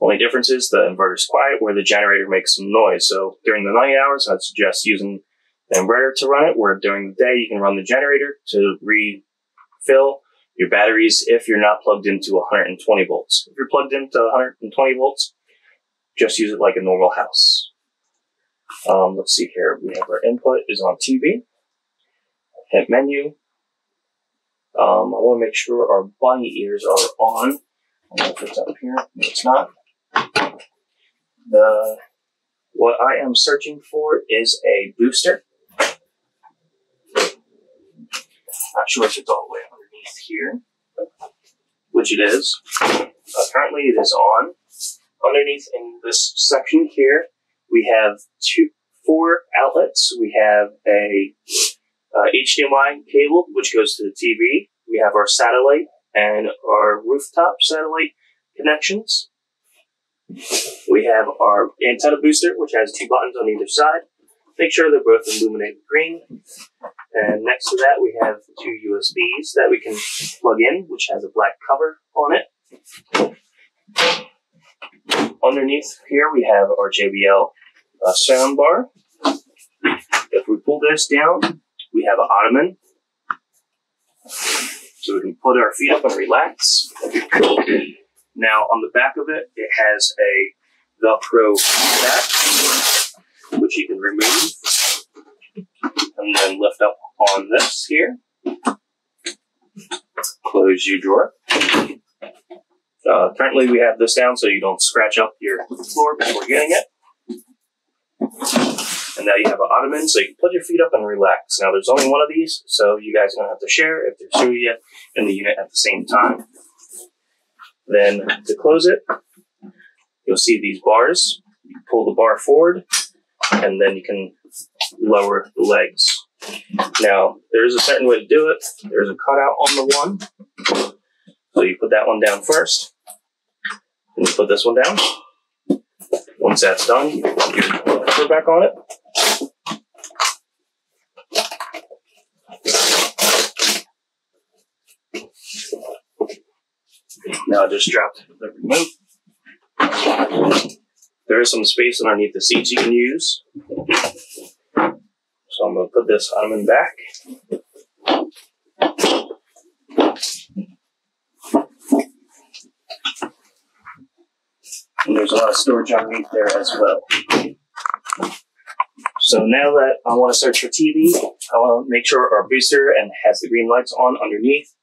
Only difference is the inverter is quiet, where the generator makes some noise. So during the night hours, I'd suggest using the inverter to run it, where during the day you can run the generator to refill your batteries if you're not plugged into 120 volts. If you're plugged into 120 volts, just use it like a normal house. Um, let's see here. We have our input is on TV. Hit menu. Um, I want to make sure our bunny ears are on. I don't know if it's up here. No, it's not. The what I am searching for is a booster. Not sure if it's all the way underneath here, which it is. Apparently, it is on. Underneath in this section here, we have two, four outlets. We have a uh, HDMI cable, which goes to the TV. We have our satellite and our rooftop satellite connections. We have our antenna booster, which has two buttons on either side. Make sure they're both illuminated green. And next to that, we have two USBs that we can plug in, which has a black cover on it. Underneath here, we have our JBL uh, sound bar. If we pull this down, we have an ottoman. So we can put our feet up and relax. Now, on the back of it, it has a Velcro back, which you can remove and then lift up on this here. Close your drawer. Uh, currently, we have this down so you don't scratch up your floor before getting it. And now you have an ottoman, so you can put your feet up and relax. Now, there's only one of these, so you guys are going to have to share if there's two of you in the unit at the same time. Then, to close it, you'll see these bars. You pull the bar forward, and then you can lower the legs. Now, there is a certain way to do it. There's a cutout on the one. So you put that one down first. And you put this one down. Once that's done, you put back on it. Now I just dropped the remote. There is some space underneath the seats you can use. So I'm going to put this ottoman back. And there's a lot of storage underneath there as well. So now that I want to search for TV, I want to make sure our booster and has the green lights on underneath.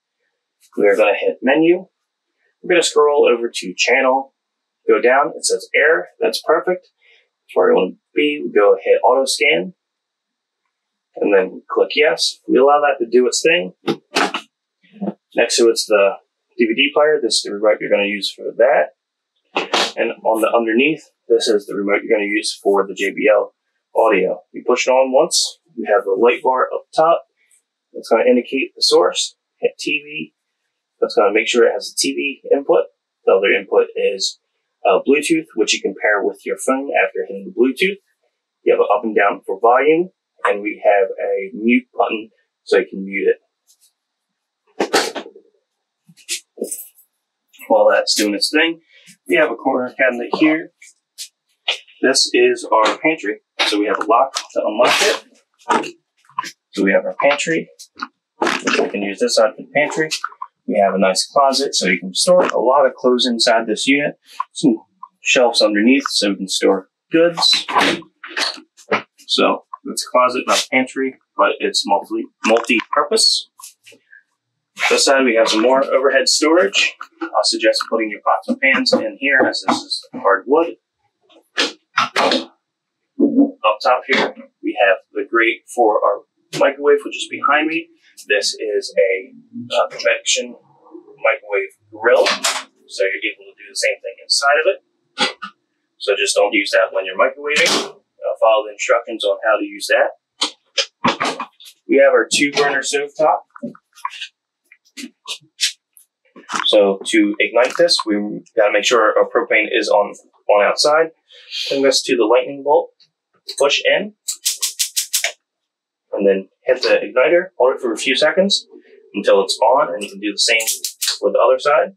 We are going to hit menu. We're going to scroll over to channel, go down. It says air. That's perfect. That's where we want to be. We go hit auto scan and then click yes. We allow that to do its thing. Next to it's the DVD player. This is the remote you're going to use for that. And on the underneath, this is the remote you're going to use for the JBL audio. You push it on once, you have the light bar up top. It's going to indicate the source. Hit TV. That's going to make sure it has a TV input. The other input is uh, Bluetooth, which you can pair with your phone after hitting the Bluetooth. You have an up and down for volume, and we have a mute button so you can mute it. While that's doing its thing, we have a corner cabinet here. This is our pantry. So we have a lock to unlock it. So we have our pantry. We can use this side for the pantry. We have a nice closet so you can store a lot of clothes inside this unit. Some shelves underneath so we can store goods. So it's a closet, not a pantry, but it's multi multi-purpose. This side we have some more overhead storage. I suggest putting your pots and pans in here as this is hard wood. Up top here, we have the grate for our microwave, which is behind me. This is a uh, convection microwave grill, so you're able to do the same thing inside of it. So just don't use that when you're microwaving. Uh, follow the instructions on how to use that. We have our two burner stove top. So to ignite this, we got to make sure our propane is on on outside. Bring this to the lightning bolt, push in, and then hit the igniter. Hold it for a few seconds until it's on, and you can do the same for the other side.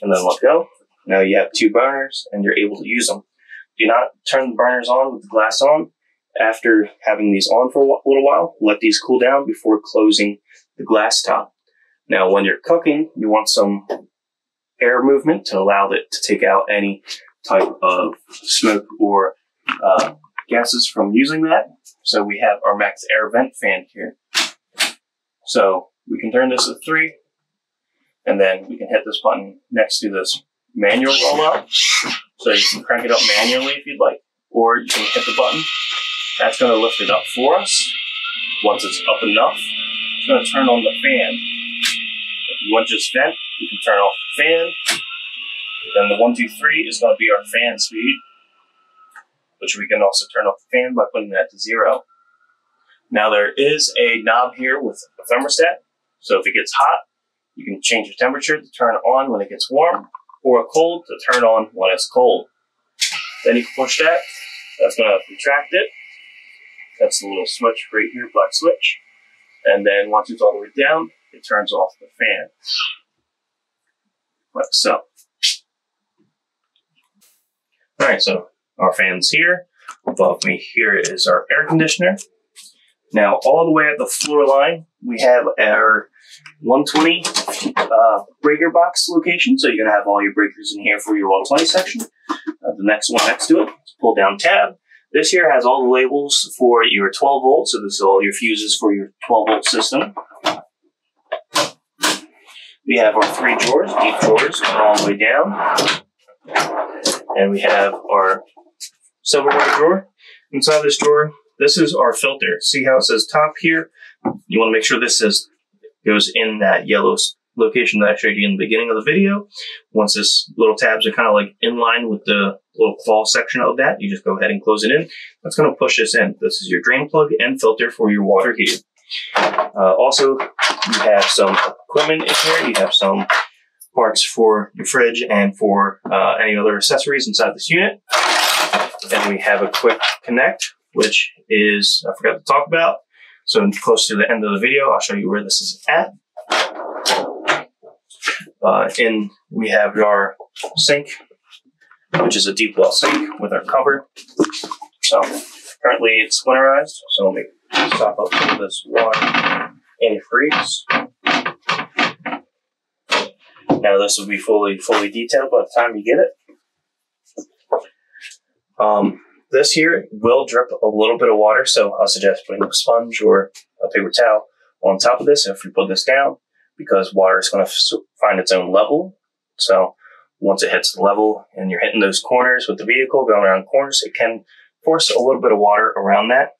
And then let go. Now you have two burners, and you're able to use them. Do not turn the burners on with the glass on after having these on for a little while, let these cool down before closing the glass top. Now, when you're cooking, you want some air movement to allow it to take out any type of smoke or uh, gases from using that. So we have our max air vent fan here. So we can turn this to three, and then we can hit this button next to this manual roll up. So you can crank it up manually if you'd like, or you can hit the button. That's going to lift it up for us. Once it's up enough, it's going to turn on the fan. If you want just vent, you can turn off the fan. Then the one, two, three is going to be our fan speed, which we can also turn off the fan by putting that to zero. Now there is a knob here with a thermostat. So if it gets hot, you can change the temperature to turn on when it gets warm, or a cold to turn on when it's cold. Then you can push that. That's going to retract it. That's the little switch right here, black switch. And then once it's all the way down, it turns off the fan. Like so. Alright, so our fan's here. Above me here is our air conditioner. Now, all the way at the floor line, we have our 120 uh, breaker box location. So you're going to have all your breakers in here for your 120 section. Uh, the next one next to it, pull down tab. This here has all the labels for your 12 volts. So this is all your fuses for your 12 volt system. We have our three drawers, deep drawers, all the way down. And we have our silverware drawer. Inside this drawer, this is our filter. See how it says top here? You want to make sure this says goes in that yellow location that I showed you in the beginning of the video. Once this little tabs are kind of like in line with the little claw section of that, you just go ahead and close it in. That's going to push this in. This is your drain plug and filter for your water heater. Uh, also, you have some equipment in here. You have some parts for your fridge and for uh, any other accessories inside this unit. And we have a quick connect, which is, I forgot to talk about. So close to the end of the video, I'll show you where this is at. Uh, and we have our sink, which is a deep well sink with our cover. So currently it's winterized, so let me stop up some of this water antifreeze. Now this will be fully fully detailed by the time you get it. Um, this here will drip a little bit of water, so I'll suggest putting a sponge or a paper towel on top of this if you put this down, because water is going to find its own level. So once it hits the level and you're hitting those corners with the vehicle going around corners, it can force a little bit of water around that.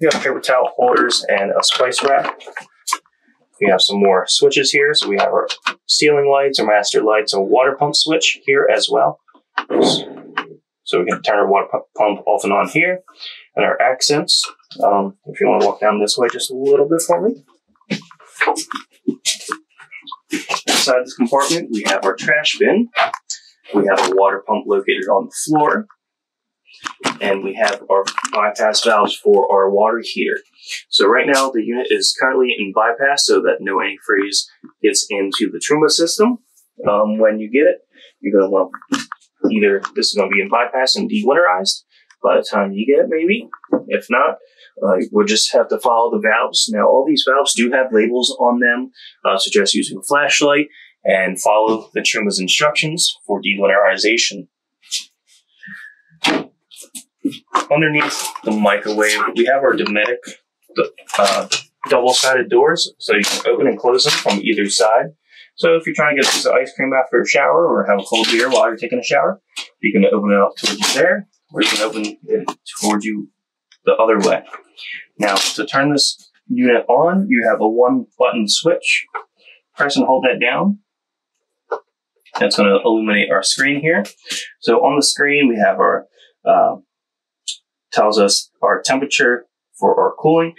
We have paper towel holders and a spice rack. We have some more switches here. So we have our ceiling lights, our master lights, a water pump switch here as well. So we can turn our water pump off and on here. And our accents, um, if you want to walk down this way just a little bit for me. Inside this compartment, we have our trash bin. We have a water pump located on the floor and we have our bypass valves for our water heater. So right now the unit is currently in bypass so that no antifreeze gets into the Truma system. Um, when you get it, you're going to want either this is going to be in bypass and dewinterized by the time you get it, maybe. If not, uh, we'll just have to follow the valves. Now, all these valves do have labels on them. Uh, suggest using a flashlight and follow the Truma's instructions for dewinterization underneath the microwave, we have our Dometic uh, double-sided doors, so you can open and close them from either side. So if you're trying to get some ice cream after a shower or have a cold beer while you're taking a shower, you can open it up towards you there, or you can open it towards you the other way. Now, to turn this unit on, you have a one-button switch. Press and hold that down. That's going to illuminate our screen here. So on the screen, we have our uh, tells us our temperature for our cooling,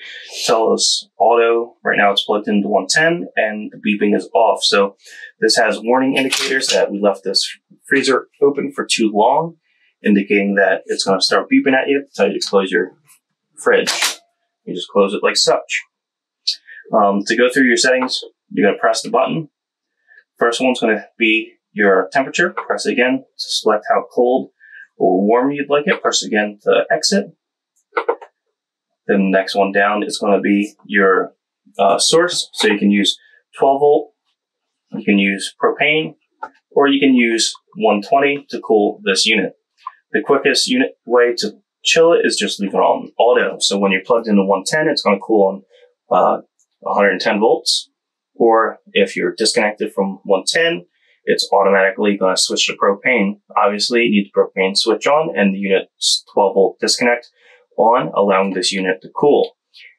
tell us auto, right now it's plugged into 110 and the beeping is off. So this has warning indicators that we left this freezer open for too long, indicating that it's going to start beeping at you, tell you to close your fridge. You just close it like such. Um, to go through your settings, you're going to press the button. First one's going to be your temperature. Press again to select how cold or warm you'd like it. Press again to exit. Then the next one down is going to be your uh, source. So you can use 12 volt, you can use propane, or you can use 120 to cool this unit. The quickest unit way to chill it is just leave it on auto. So when you're plugged into 110, it's going to cool on uh, 110 volts. Or if you're disconnected from 110, it's automatically going to switch to propane. Obviously, you need the propane switch on and the unit's 12 volt disconnect on, allowing this unit to cool.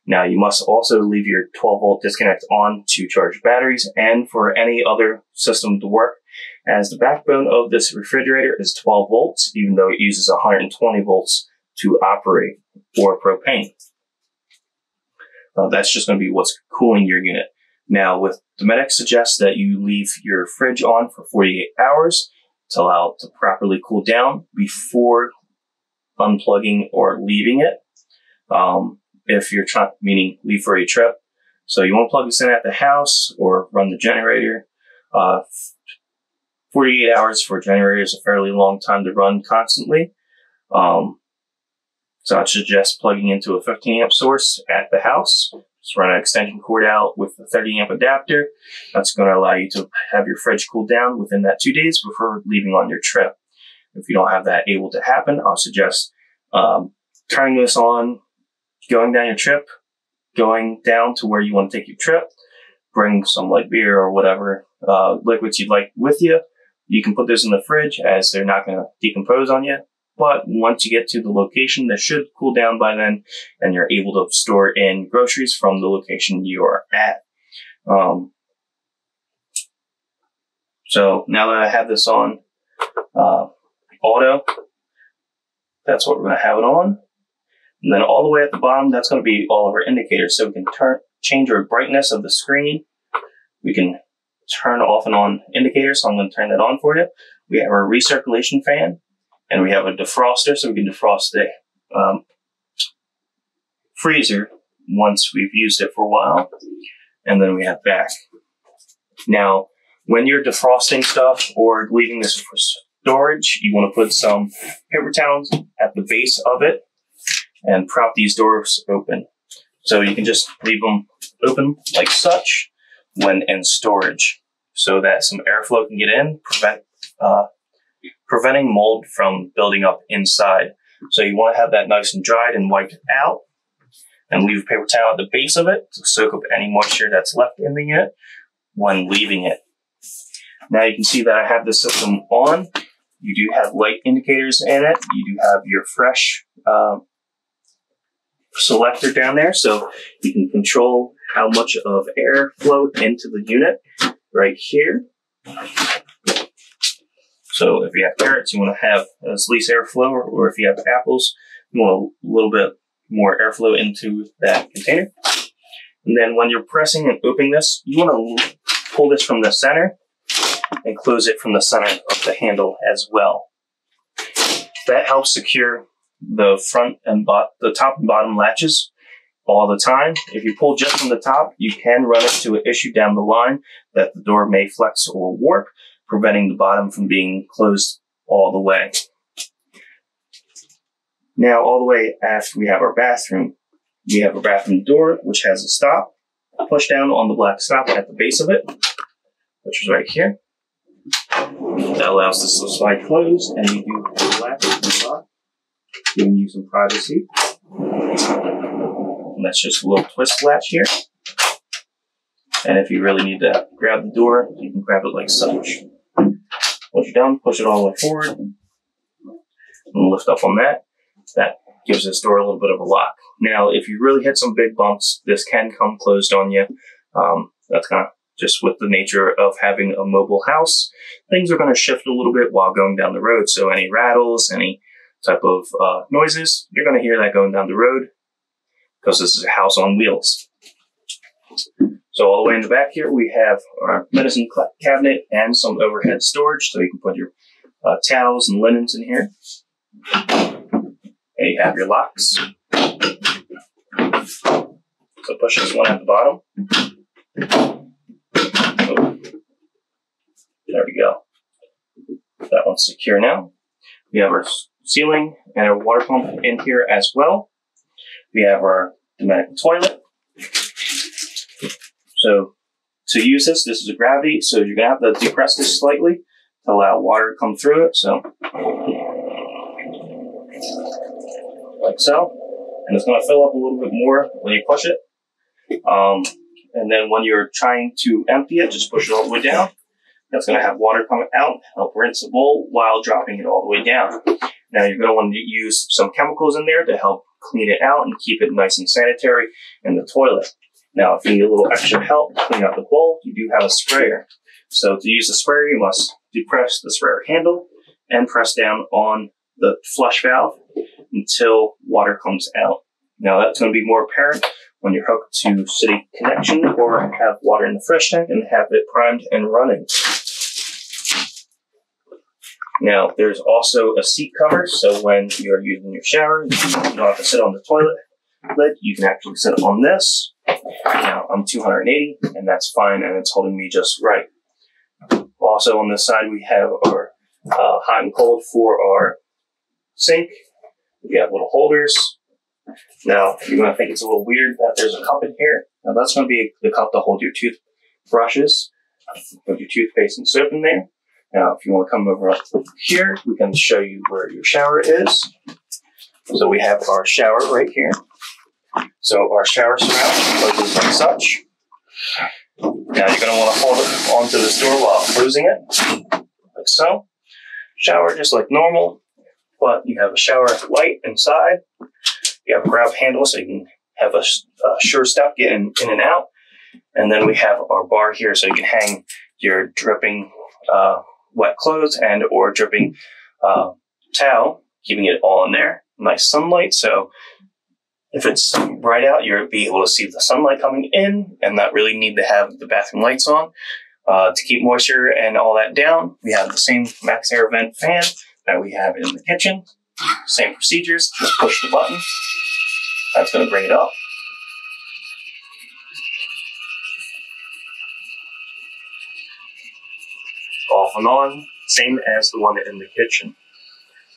Now, you must also leave your 12 volt disconnect on to charge batteries and for any other system to work, as the backbone of this refrigerator is 12 volts, even though it uses 120 volts to operate for propane. Uh, that's just going to be what's cooling your unit. Now, with the Dometic suggests that you leave your fridge on for 48 hours to allow it to properly cool down before unplugging or leaving it. Um, if you're trying, meaning leave for a trip. So you want to plug this in at the house or run the generator. Uh, 48 hours for a generator is a fairly long time to run constantly. Um, so I'd suggest plugging into a 15 amp source at the house just run an extension cord out with a 30 amp adapter. That's going to allow you to have your fridge cool down within that two days before leaving on your trip. If you don't have that able to happen, I'll suggest um, turning this on, going down your trip, going down to where you want to take your trip, bring some like beer or whatever uh, liquids you'd like with you. You can put this in the fridge as they're not going to decompose on you. But once you get to the location, that should cool down by then, and you're able to store in groceries from the location you are at. Um, so now that I have this on uh, auto, that's what we're going to have it on. And then all the way at the bottom, that's going to be all of our indicators. So we can turn, change our brightness of the screen. We can turn off and on indicators. So I'm going to turn that on for you. We have our recirculation fan and we have a defroster, so we can defrost the um, freezer once we've used it for a while, and then we have back. Now, when you're defrosting stuff or leaving this for storage, you want to put some paper towels at the base of it and prop these doors open. So you can just leave them open like such when in storage so that some airflow can get in, prevent uh, preventing mold from building up inside. So you want to have that nice and dried and wiped out and leave a paper towel at the base of it to soak up any moisture that's left in the unit when leaving it. Now you can see that I have the system on. You do have light indicators in it. You do have your fresh um, selector down there, so you can control how much of air flow into the unit right here. So if you have carrots, you want to have as least airflow, or, or if you have apples, you want a little bit more airflow into that container. And then when you're pressing and opening this, you want to pull this from the center and close it from the center of the handle as well. That helps secure the front and bot the top and bottom latches all the time. If you pull just from the top, you can run into an issue down the line that the door may flex or warp, preventing the bottom from being closed all the way. Now, all the way aft, we have our bathroom, we have a bathroom door, which has a stop. Push down on the black stop at the base of it, which is right here. That allows this to slide closed, and you do relax and lock, giving you some privacy. And that's just a little twist latch here. And if you really need to grab the door, you can grab it like such. Once you're done, push it all the way forward and lift up on that. That gives this door a little bit of a lock. Now, if you really hit some big bumps, this can come closed on you. Um, that's kind of just with the nature of having a mobile house. Things are going to shift a little bit while going down the road. So any rattles, any type of uh, noises, you're going to hear that going down the road because this is a house on wheels. So all the way in the back here, we have our medicine cabinet and some overhead storage, so you can put your uh, towels and linens in here. And you have your locks. So push this one at the bottom. There we go. That one's secure now. We have our ceiling and our water pump in here as well. We have our pneumatic toilet. So to use this, this is a gravity, so you're gonna have to depress this slightly to allow water to come through it. So like so, and it's gonna fill up a little bit more when you push it. Um, and then when you're trying to empty it, just push it all the way down. That's going to have water coming out, help rinse the bowl while dropping it all the way down. Now you're going to want to use some chemicals in there to help clean it out and keep it nice and sanitary in the toilet. Now, if you need a little extra help cleaning out the bowl, you do have a sprayer. So to use the sprayer, you must depress the sprayer handle and press down on the flush valve until water comes out. Now that's going to be more apparent when you're hooked to city connection or have water in the fresh tank and have it primed and running. Now, there's also a seat cover, so when you're using your shower, you don't have to sit on the toilet lid. You can actually sit on this. Now, I'm 280, and that's fine, and it's holding me just right. Also, on this side, we have our uh, hot and cold for our sink. We have little holders. Now, you're going to think it's a little weird that there's a cup in here. Now, that's going to be the cup to hold your toothbrushes. Put your toothpaste and soap in there. Now, if you want to come over up here, we can show you where your shower is. So we have our shower right here. So our shower spout closes like such. Now you're going to want to hold it onto this door while closing it, like so. Shower just like normal, but you have a shower light inside. You have a grab handle so you can have a, a sure step getting in and out. And then we have our bar here so you can hang your dripping uh, wet clothes and or dripping uh, towel, keeping it all in there. Nice sunlight. So if it's bright out, you'll be able to see the sunlight coming in and not really need to have the bathroom lights on. Uh, to keep moisture and all that down, we have the same MaxxAir vent fan that we have in the kitchen. Same procedures, just push the button. That's going to bring it up. Off and on, same as the one in the kitchen.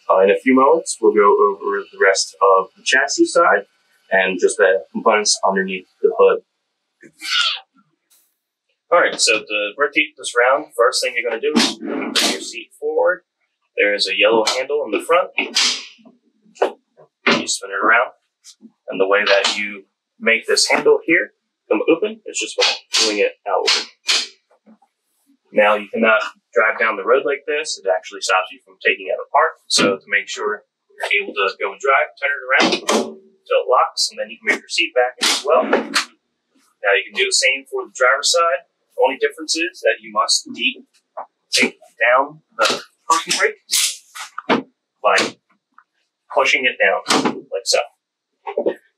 Uh, in a few moments, we'll go over the rest of the chassis side and just the components underneath the hood. All right, so to rotate this round, first thing you're going to do is bring your seat forward. There is a yellow handle in the front. You spin it around, and the way that you make this handle here come open is just by pulling it outward. Now you cannot drive down the road like this. It actually stops you from taking it apart. So to make sure you're able to go and drive, turn it around until it locks, and then you can move your seat back as well. Now you can do the same for the driver's side. The only difference is that you must deep take down the parking brake by pushing it down like so.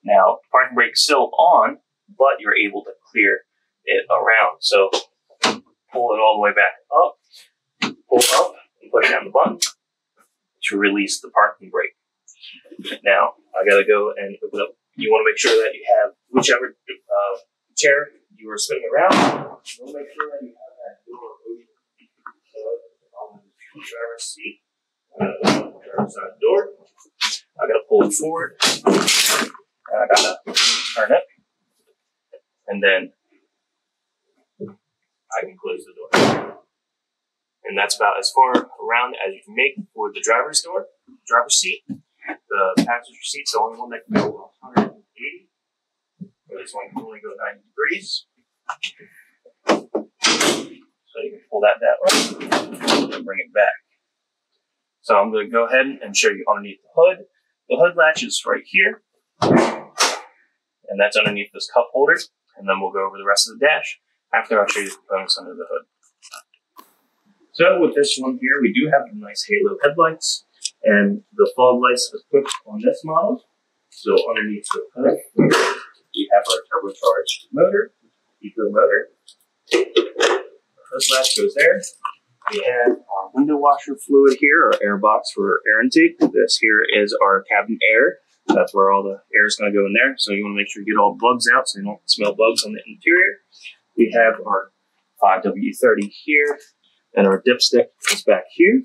Now, parking brake is still on, but you're able to clear it around. So pull it all the way back up, pull up, and push down the button to release the parking brake. Now, I gotta go and open up. You want to make sure that you have whichever uh, chair you are spinning around. You make sure that you have that door open. So, on the driver's seat, uh, driver's side door. I gotta pull it forward. And I gotta turn it. And then I can close the door. And that's about as far around as you can make for the driver's door, driver's seat. The passenger seat's the only one that can go 180. Or this one can only go 90 degrees. So you can pull that that way and bring it back. So I'm going to go ahead and show you underneath the hood. The hood latch is right here. And that's underneath this cup holder. And then we'll go over the rest of the dash after I show you the components under the hood. So with this one here, we do have nice halo headlights, and the fog lights equipped on this model. So underneath the hood, we have our turbocharged motor, eco motor. The hood latch goes there. We have our window washer fluid here, our air box for air intake. This here is our cabin air. That's where all the air is going to go in there. So you want to make sure you get all the bugs out so you don't smell bugs on the interior. We have our 5W30 here, and our dipstick is back here.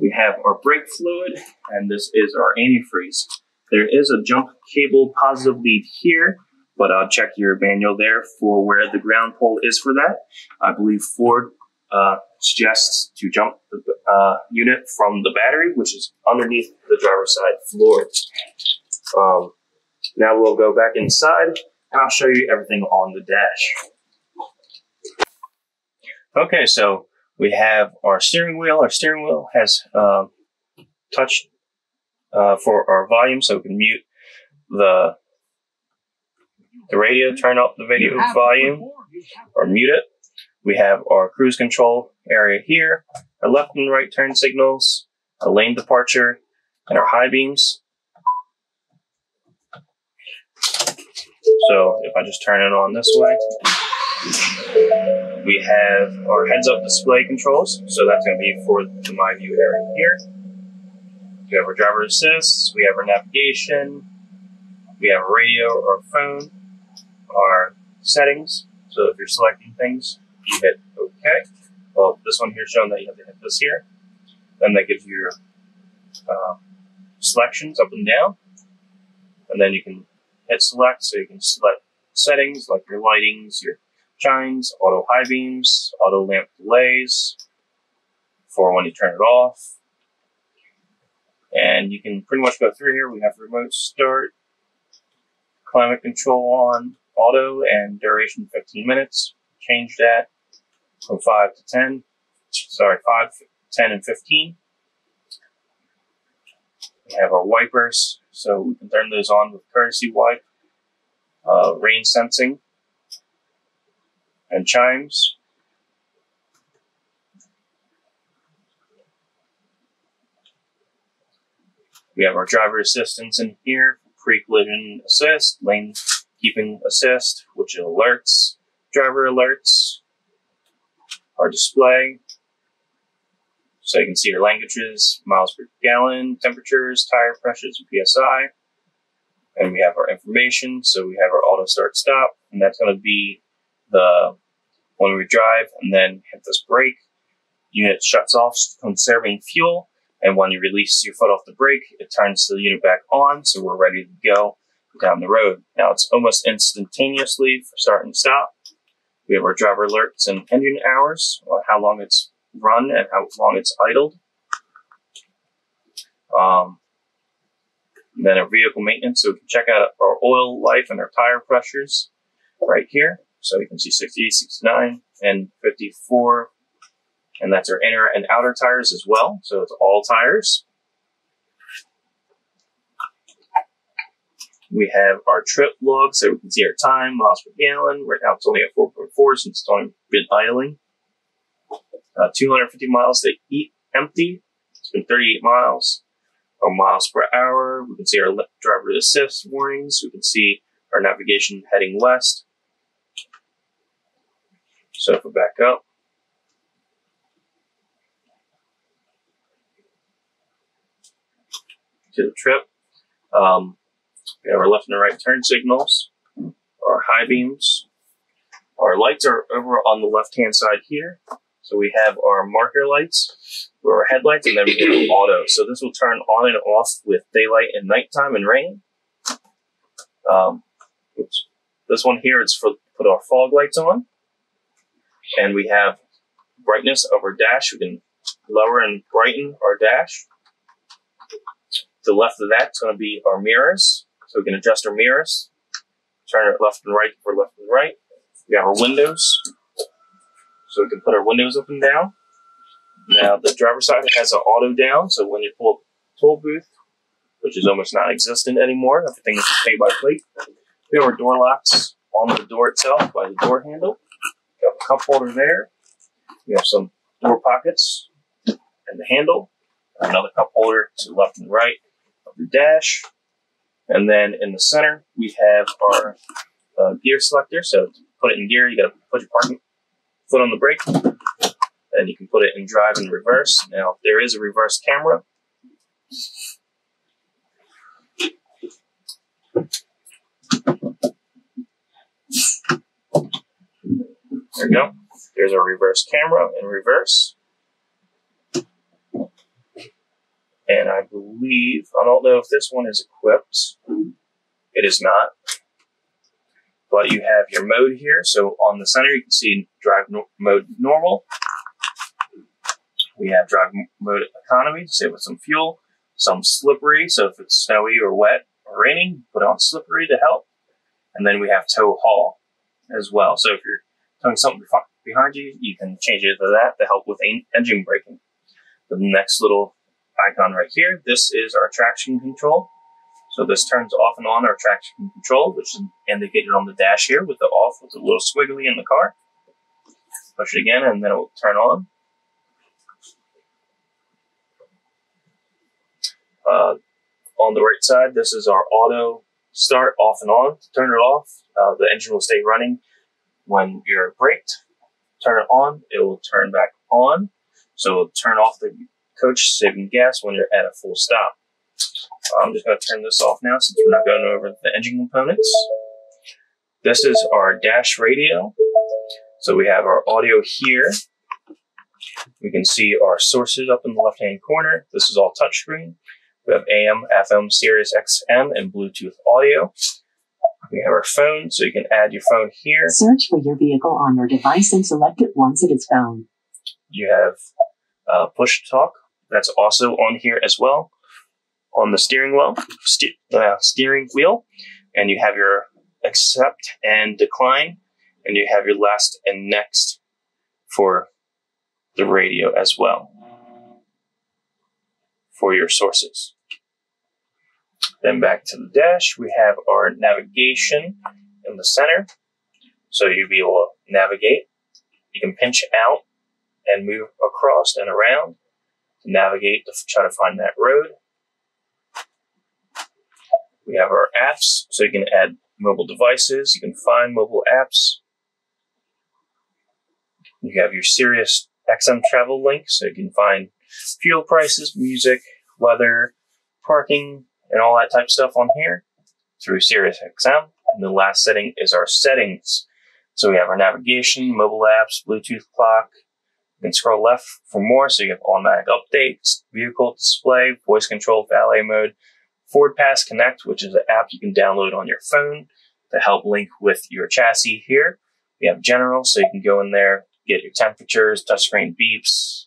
We have our brake fluid, and this is our antifreeze. There is a jump cable positive lead here, but I'll check your manual there for where the ground pole is for that. I believe Ford uh, suggests to jump the uh, unit from the battery, which is underneath the driver's side floor. Um, now we'll go back inside and I'll show you everything on the dash. Okay, so we have our steering wheel. Our steering wheel has uh, touch uh, for our volume, so we can mute the the radio, turn up the video volume, or mute it. We have our cruise control area here, our left and right turn signals, our lane departure, and our high beams. So if I just turn it on this way, we have our heads up display controls. So that's going to be for the My View area here. We have our driver assist, we have our navigation, we have radio or phone, our settings. So if you're selecting things, you hit OK. Well, this one here showing that you have to hit this here. Then that gives you your uh, selections up and down. And then you can hit select so you can select settings like your lightings, your shines, auto high beams, auto lamp delays for when you turn it off. And you can pretty much go through here. We have remote start, climate control on, auto, and duration 15 minutes. Change that from 5 to 10. Sorry, 5, 10, and 15. We have our wipers, so we can turn those on with courtesy wipe, uh, rain sensing, and chimes. We have our driver assistance in here, pre-collision assist, lane keeping assist, which alerts, driver alerts, our display, so you can see your languages, miles per gallon, temperatures, tire pressures, and PSI. And we have our information, so we have our auto start stop, and that's going to be the when we drive and then hit this brake, unit shuts off, conserving fuel, and when you release your foot off the brake, it turns the unit back on, so we're ready to go down the road. Now it's almost instantaneously for start and stop. We have our driver alerts and engine hours, how long it's run and how long it's idled. Um, then our vehicle maintenance, so we can check out our oil life and our tire pressures right here. So you can see 68, 69, and 54. And that's our inner and outer tires as well. So it's all tires. We have our trip log, so we can see our time, miles per gallon. Right now it's only at 4.4 since it's only been idling. Uh, 250 miles to eat empty. It's been 38 miles. Our miles per hour. We can see our driver assist warnings. We can see our navigation heading west. So if we back up, to the trip, um, we have our left and right turn signals, our high beams. Our lights are over on the left hand side here. So we have our marker lights, or our headlights, and then we have auto. So this will turn on and off with daylight and nighttime and rain. Um, oops. This one here is for put our fog lights on. And we have brightness of our dash. We can lower and brighten our dash. To the left of that is going to be our mirrors. So we can adjust our mirrors, turn it left and right for left and right. We have our windows. So we can put our windows up and down. Now the driver's side has an auto down, so when you pull up toll booth, which is almost non-existent anymore, everything is pay by plate. We have our door locks on the door itself by the door handle. Have a cup holder there. We have some door pockets and the handle. Another cup holder to the left and right of the dash. And then in the center, we have our uh, gear selector. So to put it in gear, you got to put your parking foot on the brake. And you can put it in drive and reverse. Now, there is a reverse camera. There we go. There's a reverse camera in reverse. And I believe, I don't know if this one is equipped. It is not. But you have your mode here. So on the center, you can see drive no- mode normal. We have drive mode economy save with some fuel. Some slippery, so if it's snowy or wet or raining, put on slippery to help. And then we have tow haul as well. So if you're towing something behind you, you can change it to that to help with engine braking. The next little icon right here, this is our traction control. So this turns off and on our traction control, which is indicated on the dash here with the off with the little squiggly in the car. Push it again and then it will turn on. Uh, on the right side, this is our auto start off and on. To turn it off, uh, the engine will stay running. When you're braked, turn it on, it will turn back on. So turn off the coach, saving gas when you're at a full stop. I'm just going to turn this off now since we're not going over the engine components. This is our dash radio. So we have our audio here. We can see our sources up in the left-hand corner. This is all touchscreen. We have AM, FM, Sirius XM, and Bluetooth audio. We have our phone, so you can add your phone here. Search for your vehicle on your device and select it once it is found. You have uh, push talk. That's also on here as well. On the steering wheel, uh, steering wheel, and you have your accept and decline, and you have your last and next for the radio as well for your sources. Then back to the dash, we have our navigation in the center. So you'll be able to navigate. You can pinch out and move across and around to navigate to try to find that road. We have our apps, so you can add mobile devices. You can find mobile apps. You have your Sirius XM travel link, so you can find fuel prices, music, weather, parking, and all that type of stuff on here through SiriusXM. And the last setting is our settings. So we have our navigation, mobile apps, Bluetooth clock. You can scroll left for more, so you have automatic updates, vehicle display, voice control, valet mode, Ford Pass Connect, which is an app you can download on your phone to help link with your chassis here. We have general, so you can go in there, get your temperatures, touchscreen beeps,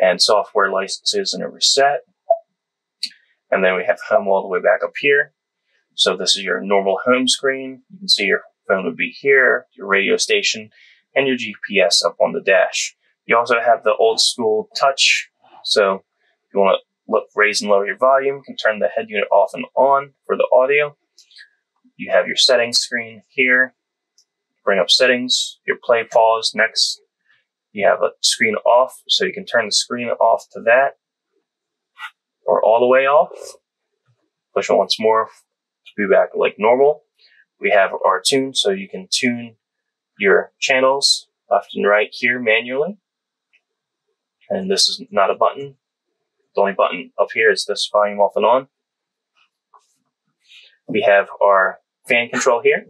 and software licenses and a reset. And then we have home all the way back up here. So this is your normal home screen. You can see your phone would be here, your radio station, and your GPS up on the dash. You also have the old school touch. So if you want to look, raise and lower your volume, you can turn the head unit off and on for the audio. You have your settings screen here. Bring up settings, your play, pause, next. You have a screen off, so you can turn the screen off to that or all the way off. Push it once more to be back like normal. We have our tune, so you can tune your channels left and right here manually. And this is not a button. The only button up here is this volume off and on. We have our fan control here.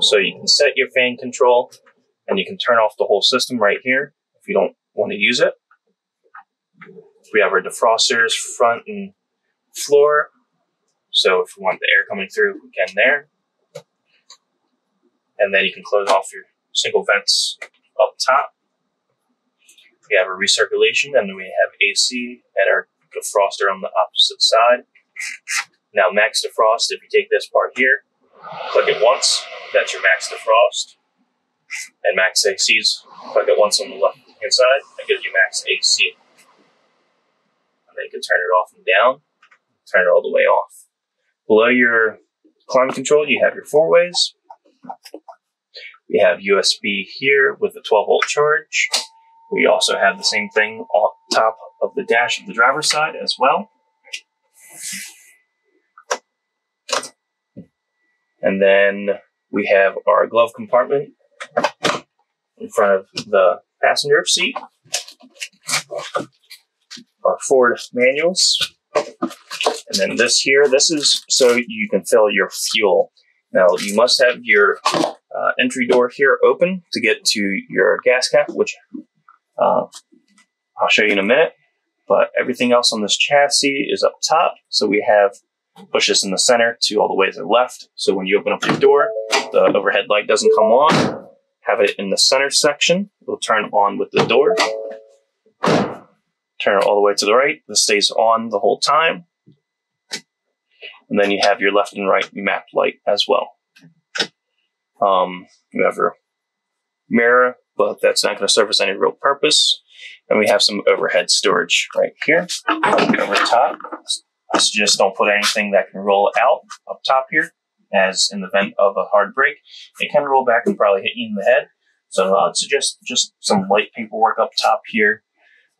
So you can set your fan control and you can turn off the whole system right here if you don't want to use it. We have our defrosters front and floor. So if you want the air coming through, we can there. And then you can close off your single vents up top. We have a recirculation and then we have AC and our defroster on the opposite side. Now max defrost, if you take this part here, click it once, that's your max defrost. And max ACs, click it once on the left hand side, that gives you max AC and then you can turn it off and down, turn it all the way off. Below your climate control, you have your four ways. We have USB here with a 12 volt charge. We also have the same thing on top of the dash of the driver's side as well. And then we have our glove compartment in front of the passenger seat our Ford manuals. And then this here, this is so you can fill your fuel. Now you must have your uh, entry door here open to get to your gas cap, which uh, I'll show you in a minute. but everything else on this chassis is up top. So we have bushes in the center to all the way to the left. So when you open up your door, the overhead light doesn't come on. Have it in the center section. It'll turn on with the door. Turn it all the way to the right. This stays on the whole time. And then you have your left and right map light as well. Um, you have your mirror, but that's not going to serve us any real purpose. And we have some overhead storage right here. Over top, I suggest don't put anything that can roll out up top here, as in the event of a hard break, it can roll back and probably hit you in the head. So I'd suggest just some light paperwork up top here,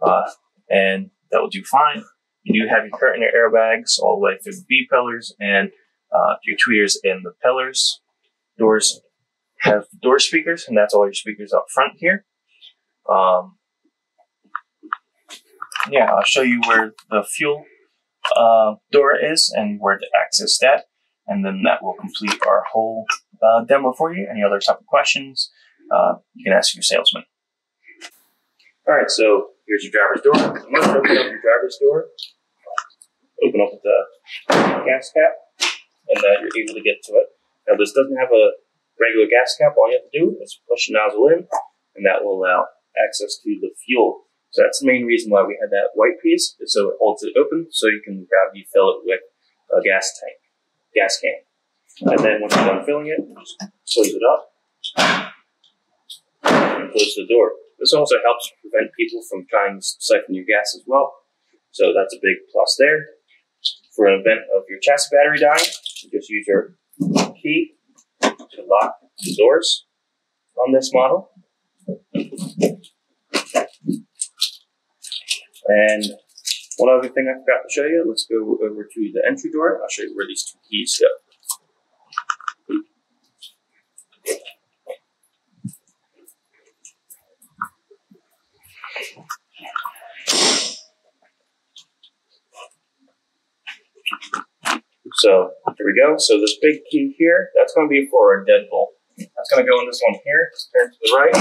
uh, and that will do fine. You do have your curtain airbags all the way through the B pillars and uh, your tweeters in the pillars. Doors have door speakers, and that's all your speakers up front here. Um, yeah, I'll show you where the fuel uh, door is and where to access that, and then that will complete our whole uh, demo for you. Any other type of questions, uh, you can ask your salesman. All right, so here's your driver's door. I'm going to open up your driver's door. Open up the gas cap, and uh, you're able to get to it. Now, this doesn't have a regular gas cap. All you have to do is push the nozzle in, and that will allow access to the fuel. So that's the main reason why we had that white piece, is so it holds it open, so you can gravity fill it with a gas tank, gas can. And then once you're done filling it, just close it up and close the door. This also helps prevent people from trying to siphon your gas as well. So that's a big plus there. For an event of your chassis battery dying, you just use your key to lock the doors on this model. And one other thing I forgot to show you, let's go over to the entry door. I'll show you where these two keys go. So here we go. So this big key here, that's going to be for our deadbolt. That's going to go in this one here. Turn to the right.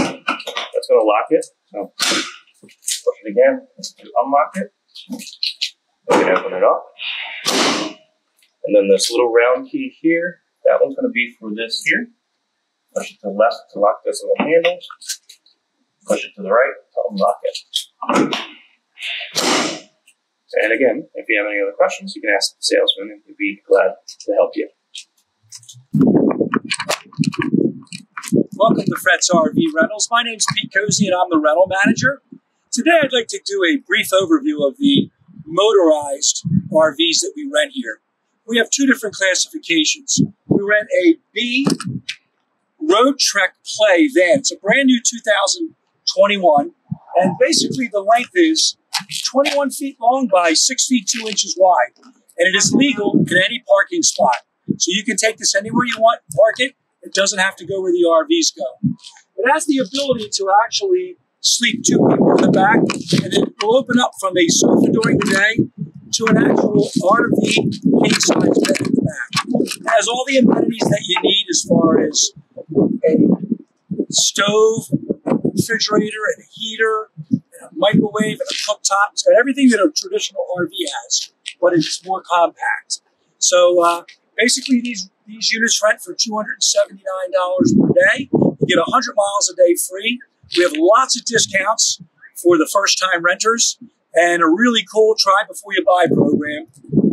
That's going to lock it. So push it again to unlock it. We can open it up. And then this little round key here, that one's going to be for this here. Push it to the left to lock this little handle. Push it to the right to unlock it. And again, if you have any other questions, you can ask the salesman and he'd be glad to help you. Welcome to Fretz RV Rentals. My name's Pete Cozy and I'm the rental manager. Today I'd like to do a brief overview of the motorized RVs that we rent here. We have two different classifications. We rent a B Roadtrek Play van. It's a brand new 2021 and basically the length is 21 feet long by 6 feet 2 inches wide. And it is legal in any parking spot. So you can take this anywhere you want, park it. It doesn't have to go where the RVs go. It has the ability to actually sleep two people in the back, and it will open up from a sofa during the day to an actual RV king size bed in the back. It has all the amenities that you need as far as a stove, refrigerator, and a heater, a microwave, and a cooktop. It's got everything that a traditional RV has, but it's more compact. So uh, basically, these these units rent for $279 per day. You get 100 miles a day free. We have lots of discounts for the first time renters and a really cool try before you buy program.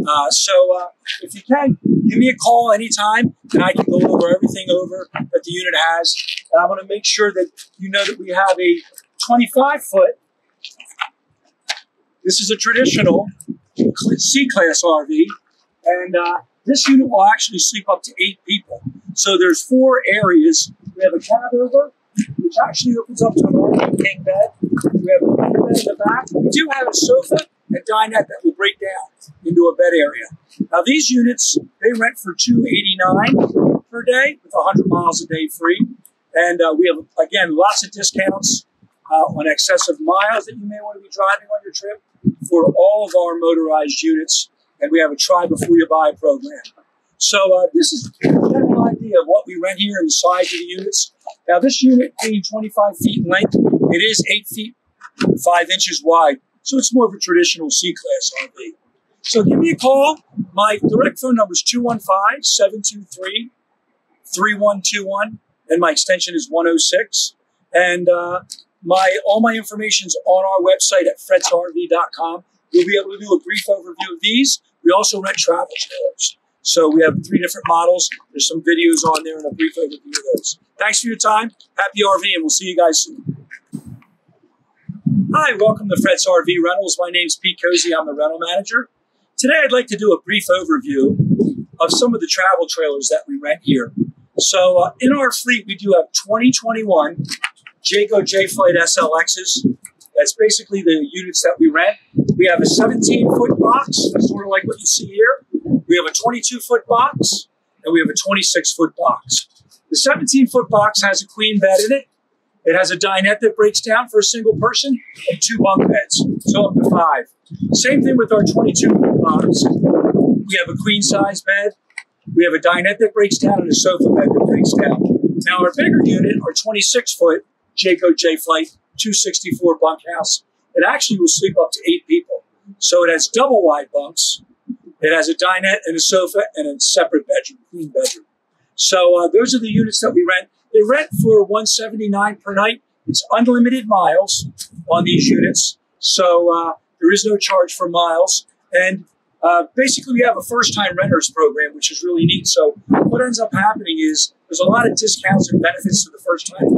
Uh, so uh, if you can, give me a call anytime and I can go over everything over that the unit has. And I want to make sure that you know that we have a 25 foot. This is a traditional C class RV, and uh, this unit will actually sleep up to eight people. So there's four areas. We have a cab over, which actually opens up to an RV king bed. We have a bed in the back. We do have a sofa and dinette that will break down into a bed area. Now these units, they rent for two eighty nine per day with 100 miles a day free. And uh, we have, again, lots of discounts uh, on excessive miles that you may want to be driving on your trip for all of our motorized units. And we have a try before you buy program. So uh, this is a general idea of what we rent here and the size of the units. Now this unit being 25 feet in length, it is 8 feet 5 inches wide So it's more of a traditional C class RV. So give me a call. My direct phone number is 215 723 3121, and my extension is 106. And uh, my all my information is on our website at fretzrv.com. You'll be able to do a brief overview of these. We also rent travel trailers. So we have three different models. There's some videos on there and a brief overview of those. Thanks for your time. Happy RV, and we'll see you guys soon. Hi, welcome to Fretz RV Rentals. My name's Pete Cozy. I'm the rental manager. Today, I'd like to do a brief overview of some of the travel trailers that we rent here. So, uh, in our fleet, we do have 2021 Jayco Jay Flight SLXs. That's basically the units that we rent. We have a 17 foot box, sort of like what you see here. We have a 22 foot box, and we have a 26 foot box. The 17 foot box has a queen bed in it. It has a dinette that breaks down for a single person and two bunk beds, so up to five. Same thing with our 22 foot box. We have a queen size bed. We have a dinette that breaks down and a sofa bed that breaks down. Now, our bigger unit, our 26 foot Jayco Jay Flight 264 bunkhouse, it actually will sleep up to eight people. So it has double wide bunks. It has a dinette and a sofa and a separate bedroom, queen bedroom. So uh, those are the units that we rent. They rent for 179 per night. It's unlimited miles on these units, so uh, there is no charge for miles. And uh, basically, we have a first-time renters program, which is really neat. So what ends up happening is there's a lot of discounts and benefits to the first-time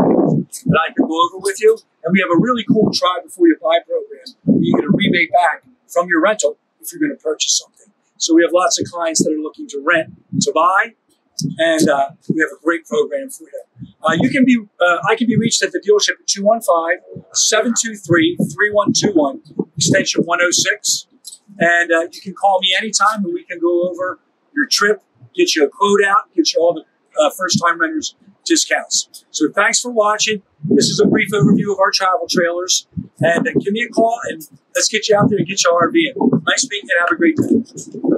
that I can go over with you. And we have a really cool try before you buy program. Where you get a rebate back from your rental if you're going to purchase something. So we have lots of clients that are looking to rent to buy, and uh, we have a great program for you. Uh, you can be, uh, I can be reached at the dealership at 215-723-3121, extension 106. And uh, you can call me anytime and we can go over your trip, get you a quote out, get you all the uh, first time renters discounts. So thanks for watching. This is a brief overview of our travel trailers. And uh, give me a call and let's get you out there and get your RV in. Nice meeting and have a great day.